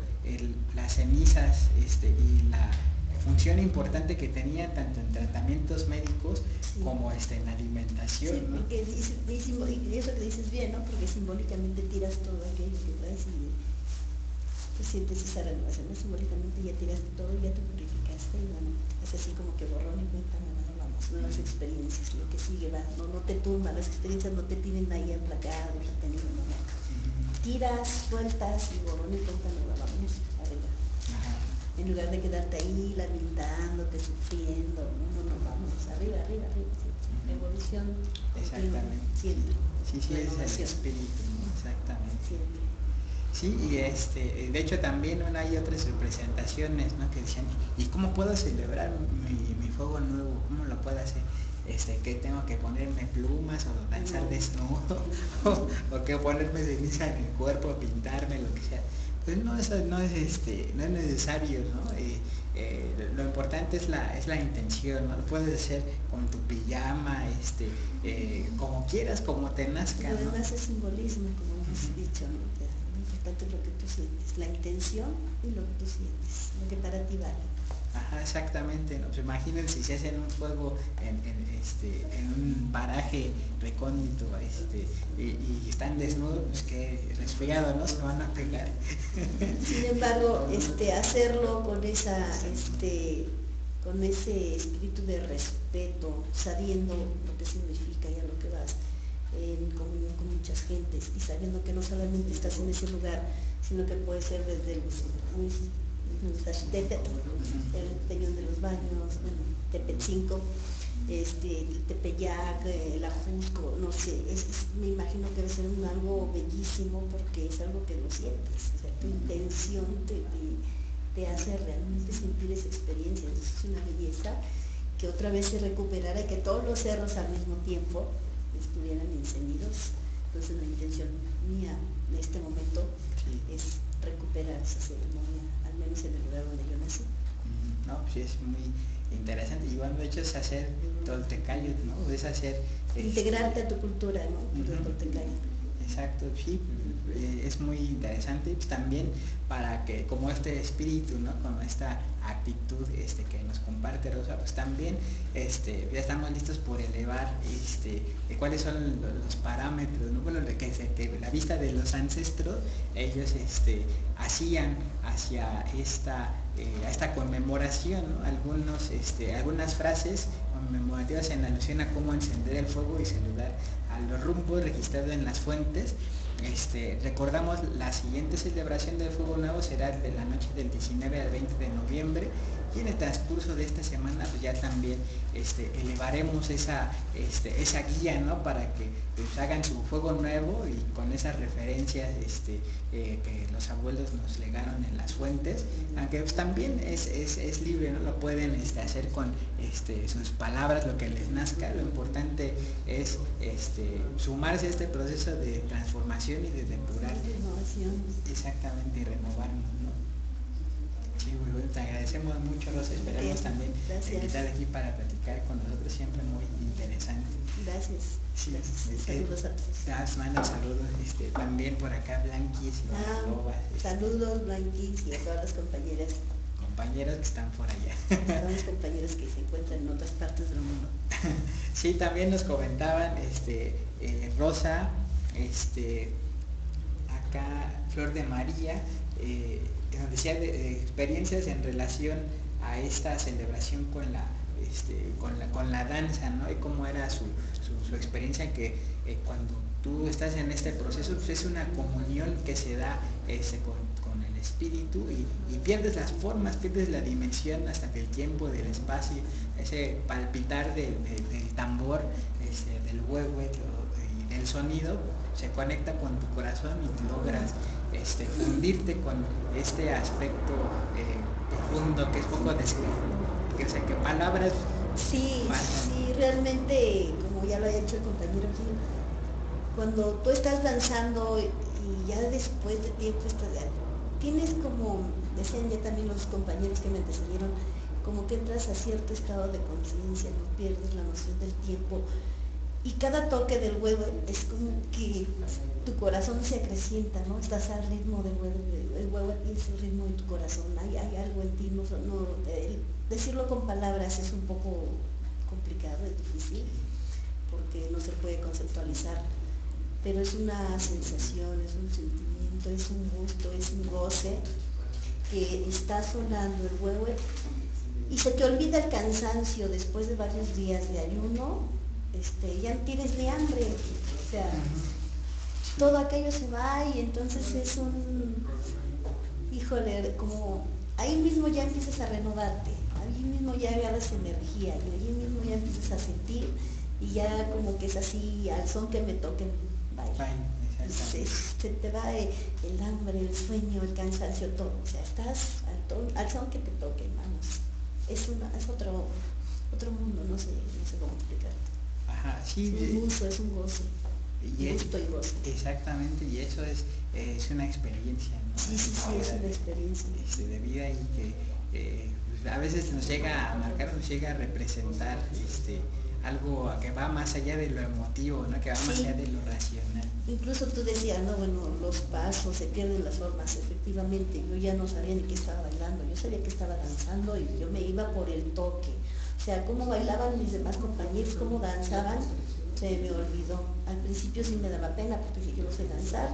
las cenizas este, y la función importante que tenía tanto en tratamientos médicos como este, en alimentación. Sí, ¿no? y, eso que dices bien, ¿no? Porque simbólicamente tiras todo aquello que traes y te sientes esa renovación, ¿no? simbólicamente ya tiraste todo, ya te purificaste y bueno, es así como que borrón y cuenta nueva, vamos, nuevas experiencias, lo que sigue va, no, no te tumba, las experiencias no te tienen ahí aplacado, retenido, no, no. Tiras, sueltas y borrón y cuenta nueva, vamos, en lugar de quedarte ahí lamentándote, sufriendo, no, no, vamos, arriba, arriba, arriba, sí. evolución. Exactamente. Siempre. Sí, sí, es el espíritu, exactamente. Siempre. Sí, y este, de hecho también hay otras representaciones ¿no? que decían, ¿y cómo puedo celebrar mi, fuego nuevo? ¿Cómo lo puedo hacer? Este, que tengo que ponerme plumas o danzar desnudo [LAUGHS] o, o, que ponerme ceniza en el cuerpo, pintarme, lo que sea. Pues no, eso no es, este, no es necesario, ¿no? Eh, eh, lo importante es la, es la intención, ¿no? Lo puedes hacer con tu pijama, este, eh, como quieras, como te nazca. Lo demás es simbolismo, como hemos dicho, ¿no? Lo importante es lo que tú sientes, la intención y lo que tú sientes, lo que para ti vale. Ajá, exactamente. Pues imagínense si hacen un fuego en, este, en un paraje recóndito este, y, están desnudos, pues que resfriado, ¿no? Se van a pegar. [LAUGHS] Sin embargo, este, hacerlo con esa, este, con ese espíritu de respeto, sabiendo lo que significa y a lo que vas, en comunión con muchas gentes y sabiendo que no solamente estás en ese lugar, sino que puede ser desde el Peñón de los Baños, Tepet 5, este, Tepeyac, el Ajusco, no sé, me imagino que debe ser un algo bellísimo porque es algo que lo sientes, o sea, tu intención te, te, hace realmente sentir esa experiencia, es una belleza que otra vez se recuperara y que todos los cerros al mismo tiempo estuvieran encendidos. Entonces la intención mía en este momento es recuperar esa ceremonia, al menos en el lugar donde yo nací. No, sí, es muy interesante. Y bueno, de hecho es hacer toltecayo, ¿no? Es hacer... Integrarte a tu cultura, ¿no? Exacto, sí, eh, es muy interesante también para que como este espíritu, ¿no? Como esta actitud este, que nos comparte Rosa, pues también este, ya estamos listos por elevar este, cuáles son los, parámetros, ¿no? que, la vista de los ancestros, ellos hacían hacia esta, eh, conmemoración, Algunos, algunas frases conmemorativas en alusión a cómo encender el fuego y saludar a los rumbos registrados en las fuentes este, recordamos la siguiente celebración del Fuego Nuevo será de la noche del 19 al 20 de noviembre y en el transcurso de esta semana pues ya también este, elevaremos esa, este, esa guía ¿no? para que pues, hagan su fuego nuevo y con esas referencias este, eh, que los abuelos nos legaron en las fuentes, aunque pues, también es, es, libre, ¿no? lo pueden este, hacer con este, sus palabras, lo que les nazca, lo importante es este, sumarse a este proceso de transformación y de depurar. Exactamente, y renovarnos. Sí, bueno, te agradecemos mucho, Rosa. Esperamos también invitar aquí para platicar con nosotros, siempre muy interesante. Gracias. Sí, saludos a todos. manda saludos este, también por acá, Blanquis y ah, este. Saludos, Blanquis y a todas las compañeras. Compañeros que están por allá. Todos los [LAUGHS] compañeros que se encuentran en otras partes del mundo. sí, también nos comentaban este, eh, Rosa, este, acá Flor de María, eh, nos decía de, experiencias en relación a esta celebración con la, este, con la, con la danza, ¿no? Y cómo era su, su, experiencia que eh, cuando tú estás en este proceso, pues es una comunión que se da este, con, el espíritu y, pierdes las formas, pierdes la dimensión hasta que el tiempo, del espacio, ese palpitar del tambor, este, del huevo y del sonido, se conecta con tu corazón y logras este, fundirte con este aspecto eh, profundo que es poco descrito, que sé que palabras sí, sí, realmente, como ya lo ha hecho el compañero aquí, cuando tú estás danzando y ya después de tiempo tienes como, decían ya también los compañeros que me antecedieron, como que entras a cierto estado de conciencia, no pierdes la noción del tiempo, y cada toque del huevo es como que tu corazón se acrecienta, ¿no? Estás al ritmo del huevo, el huevo es el ritmo de tu corazón, hay, algo en ti, no, decirlo con palabras es un poco complicado, es difícil, porque no se puede conceptualizar, pero es una sensación, es un sentimiento, es un gusto, es un goce que está sonando el huevo y se te olvida el cansancio después de varios días de ayuno este, ya tienes ni hambre, o sea, todo aquello se va y entonces es un, híjole, como ahí mismo ya empiezas a renovarte, ahí mismo ya agarras energía y ahí mismo ya empiezas a sentir y ya como que es así, al son que me toquen, vaya. Se, te va el hambre, el sueño, el cansancio, todo. O sea, estás al, al son que te toquen, vamos. Es, una, es otro, otro mundo, no sé, no sé cómo sí. Es un gusto, es un gozo. Y, Exactamente, y eso es, es una experiencia, ¿no? Sí, sí, sí, es una experiencia. Este, de vida y que eh, pues, a veces nos llega a marcar, nos llega a representar este, algo que va más allá de lo emotivo, ¿no? que va más allá de lo racional. Incluso tú decías, no, bueno, los pasos, se pierden las formas, efectivamente, yo ya no sabía ni qué estaba bailando, yo sabía que estaba danzando y yo me iba por el toque o sea, cómo bailaban mis demás compañeros, cómo danzaban, se me olvidó. Al principio sí me daba pena porque dije, yo no sé danzar.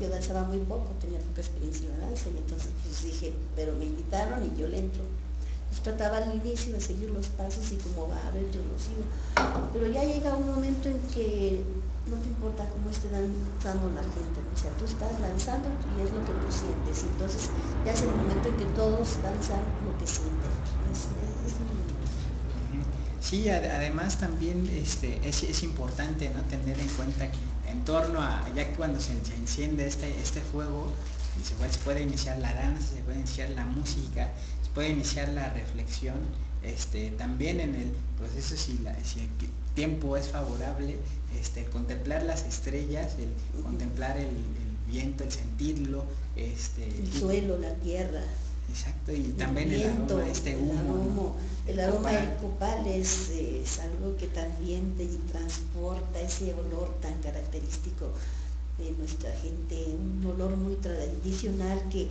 Yo danzaba muy poco, tenía poca experiencia en la danza y entonces pues dije, pero me invitaron y yo le entro. Pues trataba al inicio de seguir los pasos y como va, a ver, yo lo sigo. Pero ya llega un momento en que no te importa cómo esté danzando la gente, o sea, tú estás danzando y es lo que tú sientes. Entonces ya es el momento en que todos danzan lo que sienten. Sí, además también este, es, importante ¿no? tener en cuenta que en torno a, ya que cuando se, enciende este, este fuego, se puede, iniciar la danza, se puede iniciar la música, se puede iniciar la reflexión, este, también en el proceso si, la, si el tiempo es favorable, este, contemplar las estrellas, el contemplar el, viento, el sentirlo, este, el suelo, la tierra. Exacto, y también el aroma, este humo. El aroma, del copal es, algo que también te transporta ese olor tan característico de nuestra gente, un olor muy tradicional que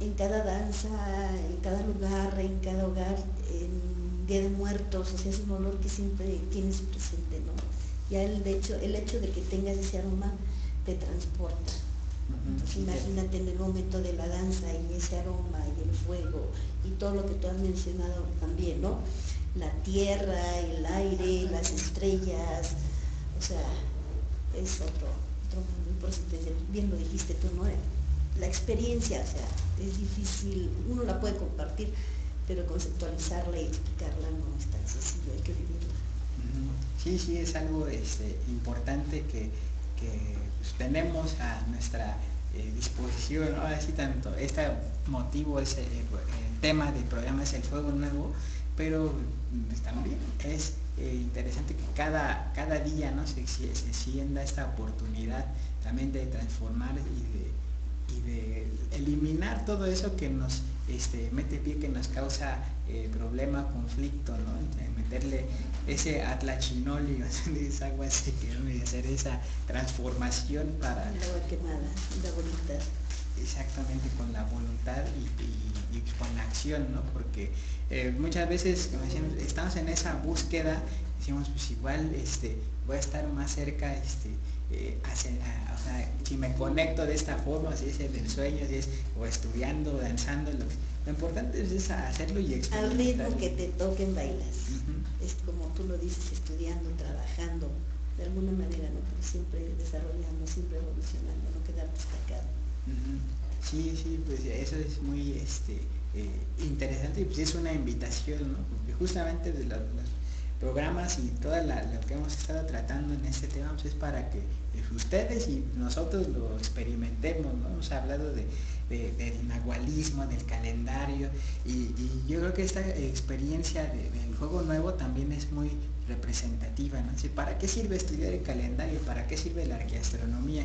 en cada danza, en cada lugar, en cada hogar, en Día de Muertos, o sea, es un olor que siempre tienes presente, ¿no? Ya el hecho, el hecho de que tengas ese aroma te transporta. Imagínate en el momento de la danza y ese aroma y el fuego y todo lo que tú has mencionado también, ¿no? La tierra, el aire, las estrellas, o sea, es otro, otro por bien lo dijiste tú, ¿no? La experiencia, o sea, es difícil, uno la puede compartir, pero conceptualizarla y explicarla no es tan sencillo, hay que vivirla. Sí, sí, es algo este, importante que, pues, tenemos a nuestra eh, disposición, ahora sí tanto, este motivo, es el, tema del programa es el fuego nuevo, pero pues, también es eh, interesante que cada, cada día ¿no? se, se, sienda esta oportunidad también de transformar y de y de eliminar todo eso que nos este, mete pie, que nos causa eh, problema, conflicto, ¿no? Meterle ese atlachinoli, [LAUGHS] esa agua así, que hacer esa transformación para... El agua quemada, la voluntad. Exactamente, con la voluntad y, con la acción, ¿no? Porque eh, muchas veces estamos en esa búsqueda, decimos, pues igual este, voy a estar más cerca, este, eh, o sea, si me conecto de esta forma, si es el sueño, si es o estudiando, danzando, lo, importante es hacerlo y Al ritmo que te toquen bailas. Es como tú lo dices, estudiando, trabajando, de alguna manera, ¿no? siempre desarrollando, siempre evolucionando, no quedar destacado. Sí, sí, pues eso es muy este, eh, interesante y pues es una invitación, ¿no? Porque justamente de los programas y todo lo que hemos estado tratando en este tema pues, es para que ustedes y nosotros lo experimentemos, ¿no? Hemos hablado de, del nahualismo, del calendario y, yo creo que esta experiencia del juego nuevo también es muy representativa, ¿no? ¿Para qué sirve estudiar el calendario? ¿Para qué sirve la arqueastronomía?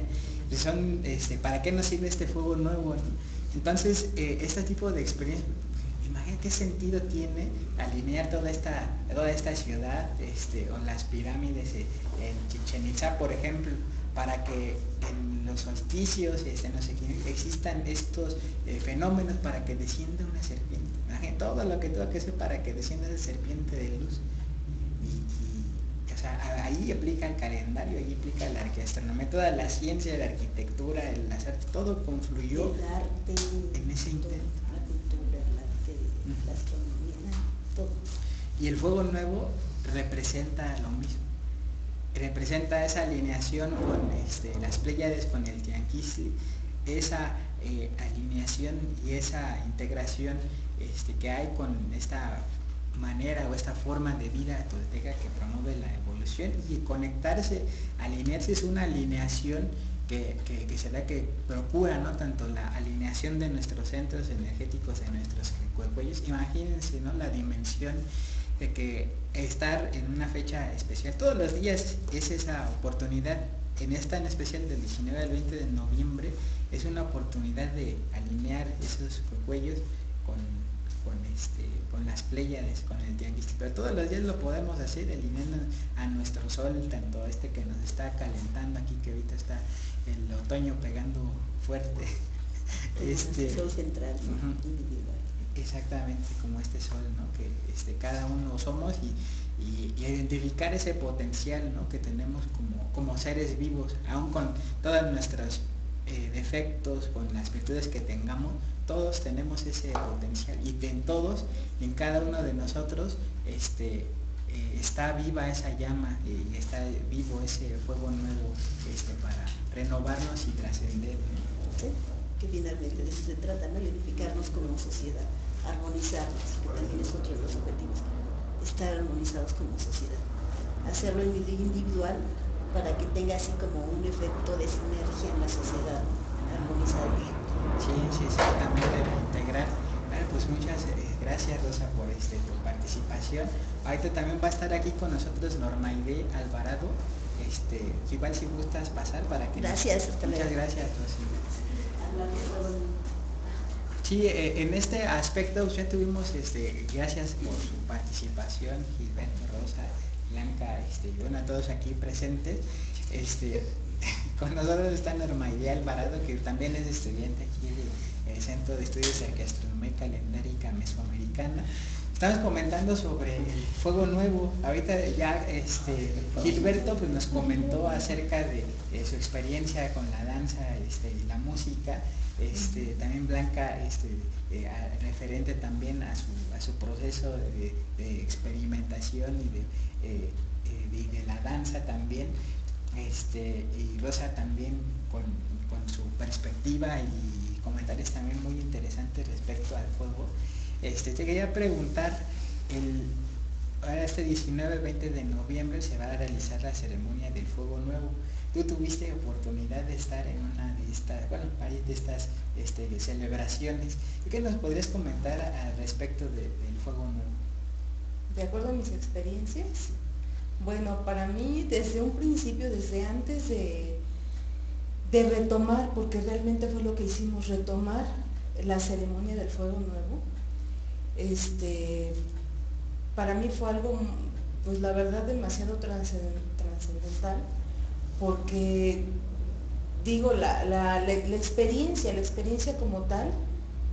Son, este, ¿Para qué nos sirve este fuego nuevo? Entonces, eh, este tipo de experiencia ¿qué sentido tiene alinear toda esta, toda esta ciudad este, o las pirámides en Chichen Itza, por ejemplo, para que en los solsticios este, no sé, existan estos eh, fenómenos para que descienda una serpiente? todo lo que tengo que hacer para que descienda esa serpiente de luz. Y, o sea, ahí aplica el calendario, ahí aplica la arquitectura, toda la ciencia, la arquitectura, el, las todo confluyó en ese intento. Y el fuego nuevo representa lo mismo. Representa esa alineación con este, las Pléyades, con el Tianquistli, esa eh, alineación y esa integración este, que hay con esta manera o esta forma de vida tolteca que promueve la evolución y conectarse, alinearse es una alineación que, se da que procura ¿no? tanto la alineación de nuestros centros energéticos, de nuestros cuellos. Imagínense ¿no? la dimensión de que estar en una fecha especial, todos los días es esa oportunidad, en esta en especial del 19 al 20 de noviembre, es una oportunidad de alinear esos cuellos con, con, este, con las pléyades, con el tianguis. Pero todos los días lo podemos hacer alineando a nuestro sol, tanto este que nos está calentando aquí, que ahorita está el otoño pegando fuerte. [LAUGHS] este, sol central, Exactamente, como este sol, ¿no? Que este, cada uno somos y, identificar ese potencial ¿no? que tenemos como, como seres vivos, aún con todos nuestros eh, defectos, con las virtudes que tengamos, todos tenemos ese potencial y en todos, en cada uno de nosotros, este, eh, está viva esa llama y está vivo ese fuego nuevo este, para renovarnos y trascender. Que finalmente de eso se trata, ¿no? unificarnos como sociedad, armonizarnos, que también es otro de los objetivos, estar armonizados como sociedad. Hacerlo individual para que tenga así como un efecto de sinergia en la sociedad, armonizada. Sí, sí, exactamente, integrar pues muchas eh, gracias Rosa por este, tu participación. Ahorita también va a estar aquí con nosotros Normaide Alvarado. Este, igual si gustas pasar para que... Gracias, Muchas gracias, Sí, eh, en este aspecto ya tuvimos, este, gracias por su participación, Gilberto, Rosa, Blanca, este, y bueno, a todos aquí presentes. Este, [LAUGHS] con nosotros está Normaide Alvarado, que también es estudiante aquí del Centro de Estudios de Gastronomía Calendárica Mesoamericana. Estamos comentando sobre el fuego nuevo. Ahorita ya este, Gilberto pues, nos comentó acerca de, su experiencia con la danza este, y la música. Este, también Blanca, este, eh, referente también a su, proceso de, experimentación y eh, eh, de, la danza también. Este, y Rosa también con, su perspectiva y comentarios también muy interesantes respecto al fuego. Este, te quería preguntar, el, ahora este 19-20 de noviembre se va a realizar la ceremonia del fuego nuevo. Tú tuviste oportunidad de estar en una de estas, bueno, varias de estas este, celebraciones. ¿Qué nos podrías comentar al respecto del fuego nuevo? De acuerdo a mis experiencias, bueno, para mí desde un principio, desde antes de, de retomar, porque realmente fue lo que hicimos, retomar la ceremonia del fuego nuevo, este, para mí fue algo, pues la verdad, demasiado trascendental, porque digo, la, experiencia, la experiencia como tal,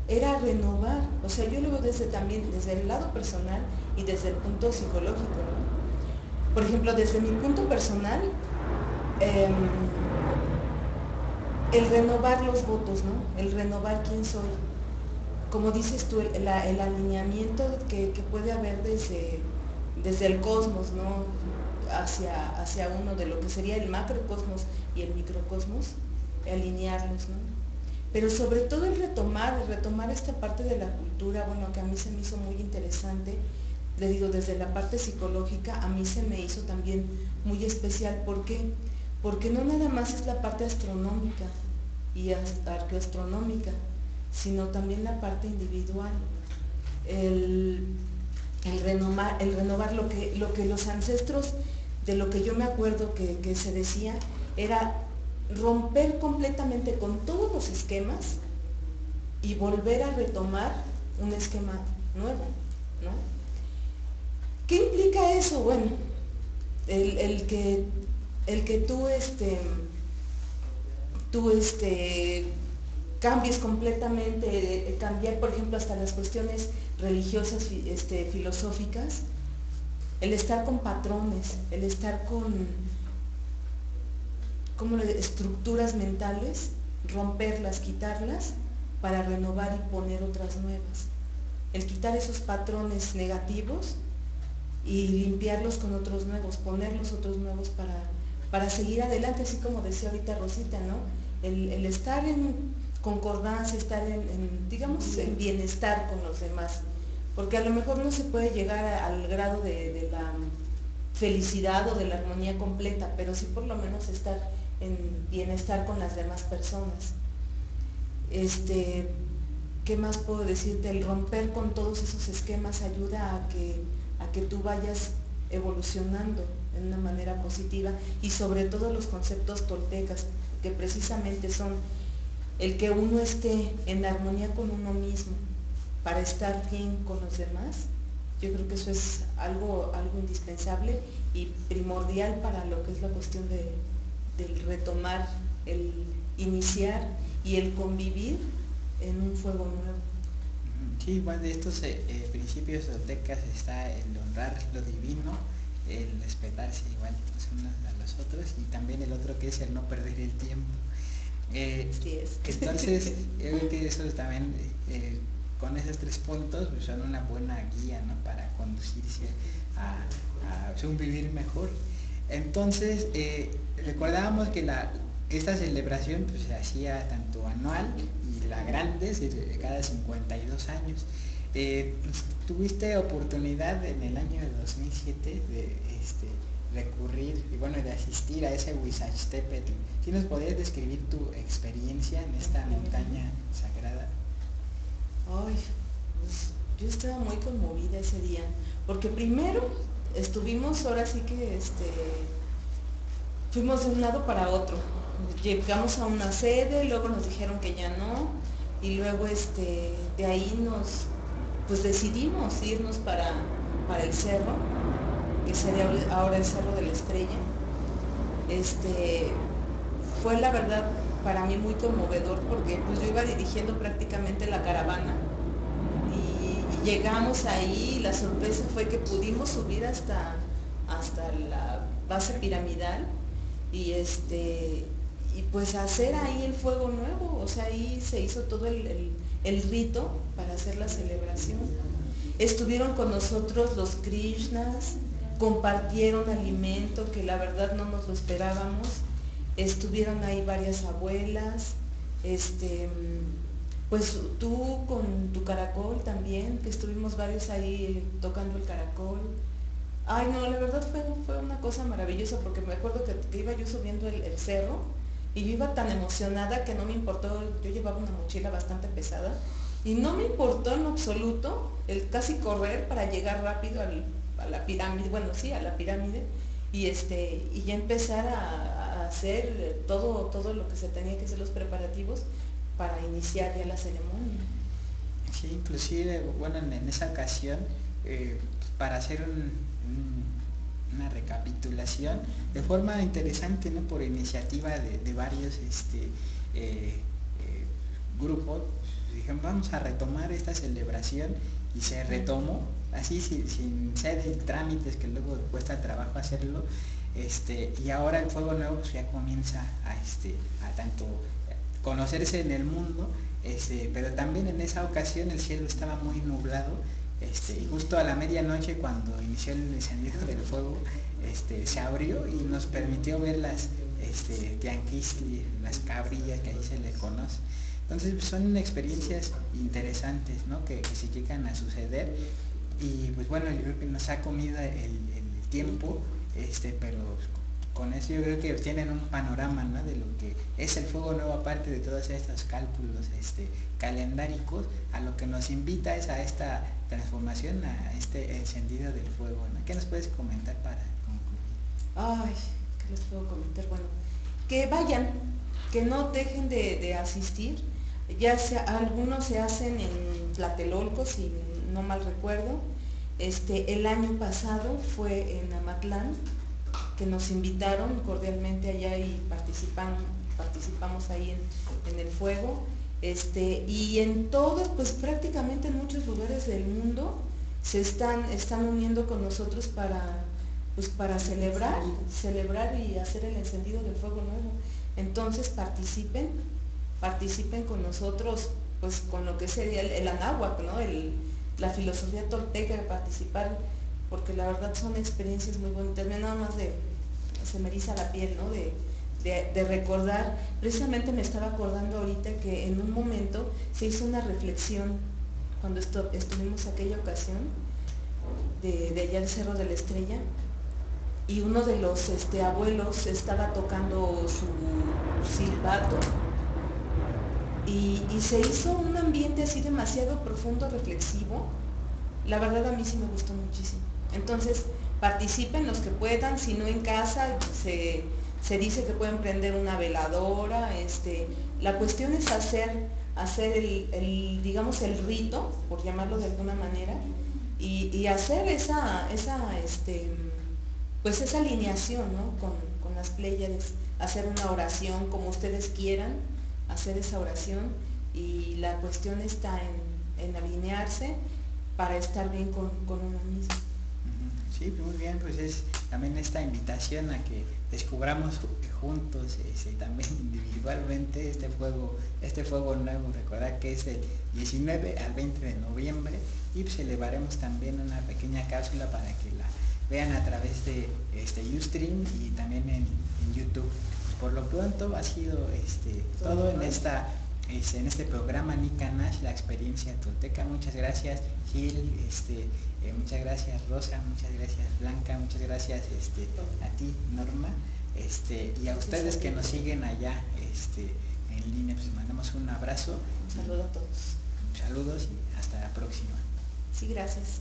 era renovar, o sea, yo lo veo desde también, desde el lado personal y desde el punto psicológico, Por ejemplo, desde mi punto personal, em, el renovar los votos, ¿no? El renovar quién soy, como dices tú, el, alineamiento que, puede haber desde, desde el cosmos, ¿no? Hacia, hacia uno de lo que sería el macrocosmos y el microcosmos, alinearlos, ¿no? Pero sobre todo el retomar, retomar esta parte de la cultura, bueno, que a mí se me hizo muy interesante, le digo, desde la parte psicológica, a mí se me hizo también muy especial. ¿Por qué? Porque no nada más es la parte astronómica y arqueoastronómica, sino también la parte individual. El, renovar, el renovar lo que, lo que los ancestros, de lo que yo me acuerdo que, se decía, era romper completamente con todos los esquemas y volver a retomar un esquema nuevo. ¿Qué implica eso? Bueno, el, que, el que tú, este, tú este, cambies completamente, eh, cambiar por ejemplo hasta las cuestiones religiosas, este, filosóficas, el estar con patrones, el estar con como estructuras mentales, romperlas, quitarlas para renovar y poner otras nuevas. El quitar esos patrones negativos y limpiarlos con otros nuevos, ponerlos otros nuevos para, para seguir adelante, así como decía ahorita Rosita, ¿no? el estar en, concordancia, estar en, digamos, en bienestar con los demás. Porque a lo mejor no se puede llegar al grado de, la felicidad o de la armonía completa, pero sí por lo menos estar en bienestar con las demás personas. Este, ¿Qué más puedo decirte? El romper con todos esos esquemas ayuda a que, a que tú vayas evolucionando en una manera positiva y sobre todo los conceptos toltecas, que precisamente son el que uno esté en armonía con uno mismo para estar bien con los demás, yo creo que eso es algo, algo indispensable y primordial para lo que es la cuestión de, del retomar, el iniciar y el convivir en un fuego nuevo. Sí, igual de estos eh, eh, principios aztecas está el honrar lo divino, el respetarse igual los unos a los otros y también el otro que es el no perder el tiempo. Eh, entonces, [LAUGHS] yo creo que eso también, eh, con esos tres puntos, pues, son una buena guía para conducirse a, un vivir mejor. Entonces, eh, recordábamos que la, esta celebración pues, se hacía tanto anual y la grande, cada 52 años. tuviste oportunidad en el año de 2007 de este, recurrir y bueno, de asistir a ese Huizachtepetl. ¿Sí nos podrías describir tu experiencia en esta montaña sagrada? Ay, yo estaba muy conmovida ese día, porque primero estuvimos ahora sí que este, fuimos de un lado para otro. Llegamos a una sede, luego nos dijeron que ya no, y luego este, de ahí nos pues decidimos irnos para, para el cerro, que sería ahora el Cerro de la Estrella. Este, fue la verdad para mí muy conmovedor porque pues yo iba dirigiendo prácticamente la caravana y, llegamos ahí y la sorpresa fue que pudimos subir hasta, hasta la base piramidal y este y pues hacer ahí el fuego nuevo, o sea, ahí se hizo todo el, el rito para hacer la celebración. Estuvieron con nosotros los Krishnas, compartieron alimento que la verdad no nos lo esperábamos estuvieron ahí varias abuelas, este, pues tú con tu caracol también, que estuvimos varios ahí tocando el caracol. Ay, no, la verdad fue, fue una cosa maravillosa porque me acuerdo que, iba yo subiendo el, cerro y iba tan emocionada que no me importó, yo llevaba una mochila bastante pesada y no me importó en absoluto el casi correr para llegar rápido a la pirámide, bueno, sí, a la pirámide y, este, y ya empezar a, hacer todo, todo lo que se tenía que hacer los preparativos para iniciar ya la ceremonia. Sí, inclusive, bueno, en, esa ocasión, eh, para hacer una recapitulación, de forma interesante, ¿no? por iniciativa de, varios este, eh, eh, grupos, dijeron, vamos a retomar esta celebración y se retomó, así sin, sin ser trámites que luego cuesta trabajo hacerlo, este, y ahora el fuego nuevo pues, ya comienza a, este, a tanto conocerse en el mundo, este, pero también en esa ocasión el cielo estaba muy nublado, este, y justo a la medianoche cuando inició el encendido del fuego, este, se abrió y nos permitió ver las este, las cabrillas que ahí se le conoce. Entonces pues, son experiencias interesantes que, se llegan a suceder y pues bueno, yo creo que nos ha comido el tiempo este, pero con eso yo creo que tienen un panorama de lo que es el fuego nuevo aparte de todos estos cálculos este, calendáricos, a lo que nos invita es a esta transformación, a este encendido del fuego. ¿Qué nos puedes comentar para concluir? Ay, ¿qué les puedo comentar? Bueno, que vayan, que no dejen de, asistir. Ya sea, algunos se hacen en Tlatelolco, si no mal recuerdo, este, el año pasado fue en Amatlán, que nos invitaron cordialmente allá y participan, participamos ahí en, el fuego. Este, y en todos, pues prácticamente en muchos lugares del mundo se están, están uniendo con nosotros para, pues, para celebrar, celebrar y hacer el encendido del fuego nuevo. Entonces participen, participen con nosotros, pues con lo que sería el, el anáhuac, ¿no? El, la filosofía tolteca, de participar, porque la verdad son experiencias muy bonitas. nada más de, se me eriza la piel, ¿no? De, recordar, precisamente me estaba acordando ahorita que en un momento se hizo una reflexión cuando estuvimos aquella ocasión de, allá el Cerro de la Estrella y uno de los este, abuelos estaba tocando su silbato y, se hizo un ambiente así demasiado profundo, reflexivo. La verdad a mí sí me gustó muchísimo. Entonces, participen los que puedan, si no en casa, se, dice que pueden prender una veladora. Este, la cuestión es hacer, hacer el, digamos, el rito, por llamarlo de alguna manera, y, hacer esa, esa, este, pues esa alineación con, con las pléyades, hacer una oración como ustedes quieran hacer esa oración y la cuestión está en, alinearse para estar bien con, uno mismo. Sí, muy bien, pues es también esta invitación a que descubramos juntos y este, también [LAUGHS] individualmente este fuego, este fuego nuevo, recordar que es del 19 al 20 de noviembre y pues también una pequeña cápsula para que la vean a través de este Ustream y también en YouTube por lo pronto ha sido este, todo en esta este, en este programa Nika Nash, la experiencia tolteca. Muchas gracias Gil, este, eh, muchas gracias Rosa, muchas gracias Blanca, muchas gracias este, a ti Norma, este, y a ustedes que nos siguen allá este, en línea, pues mandamos un abrazo. Un saludo a todos. saludos y hasta la próxima. Sí, gracias.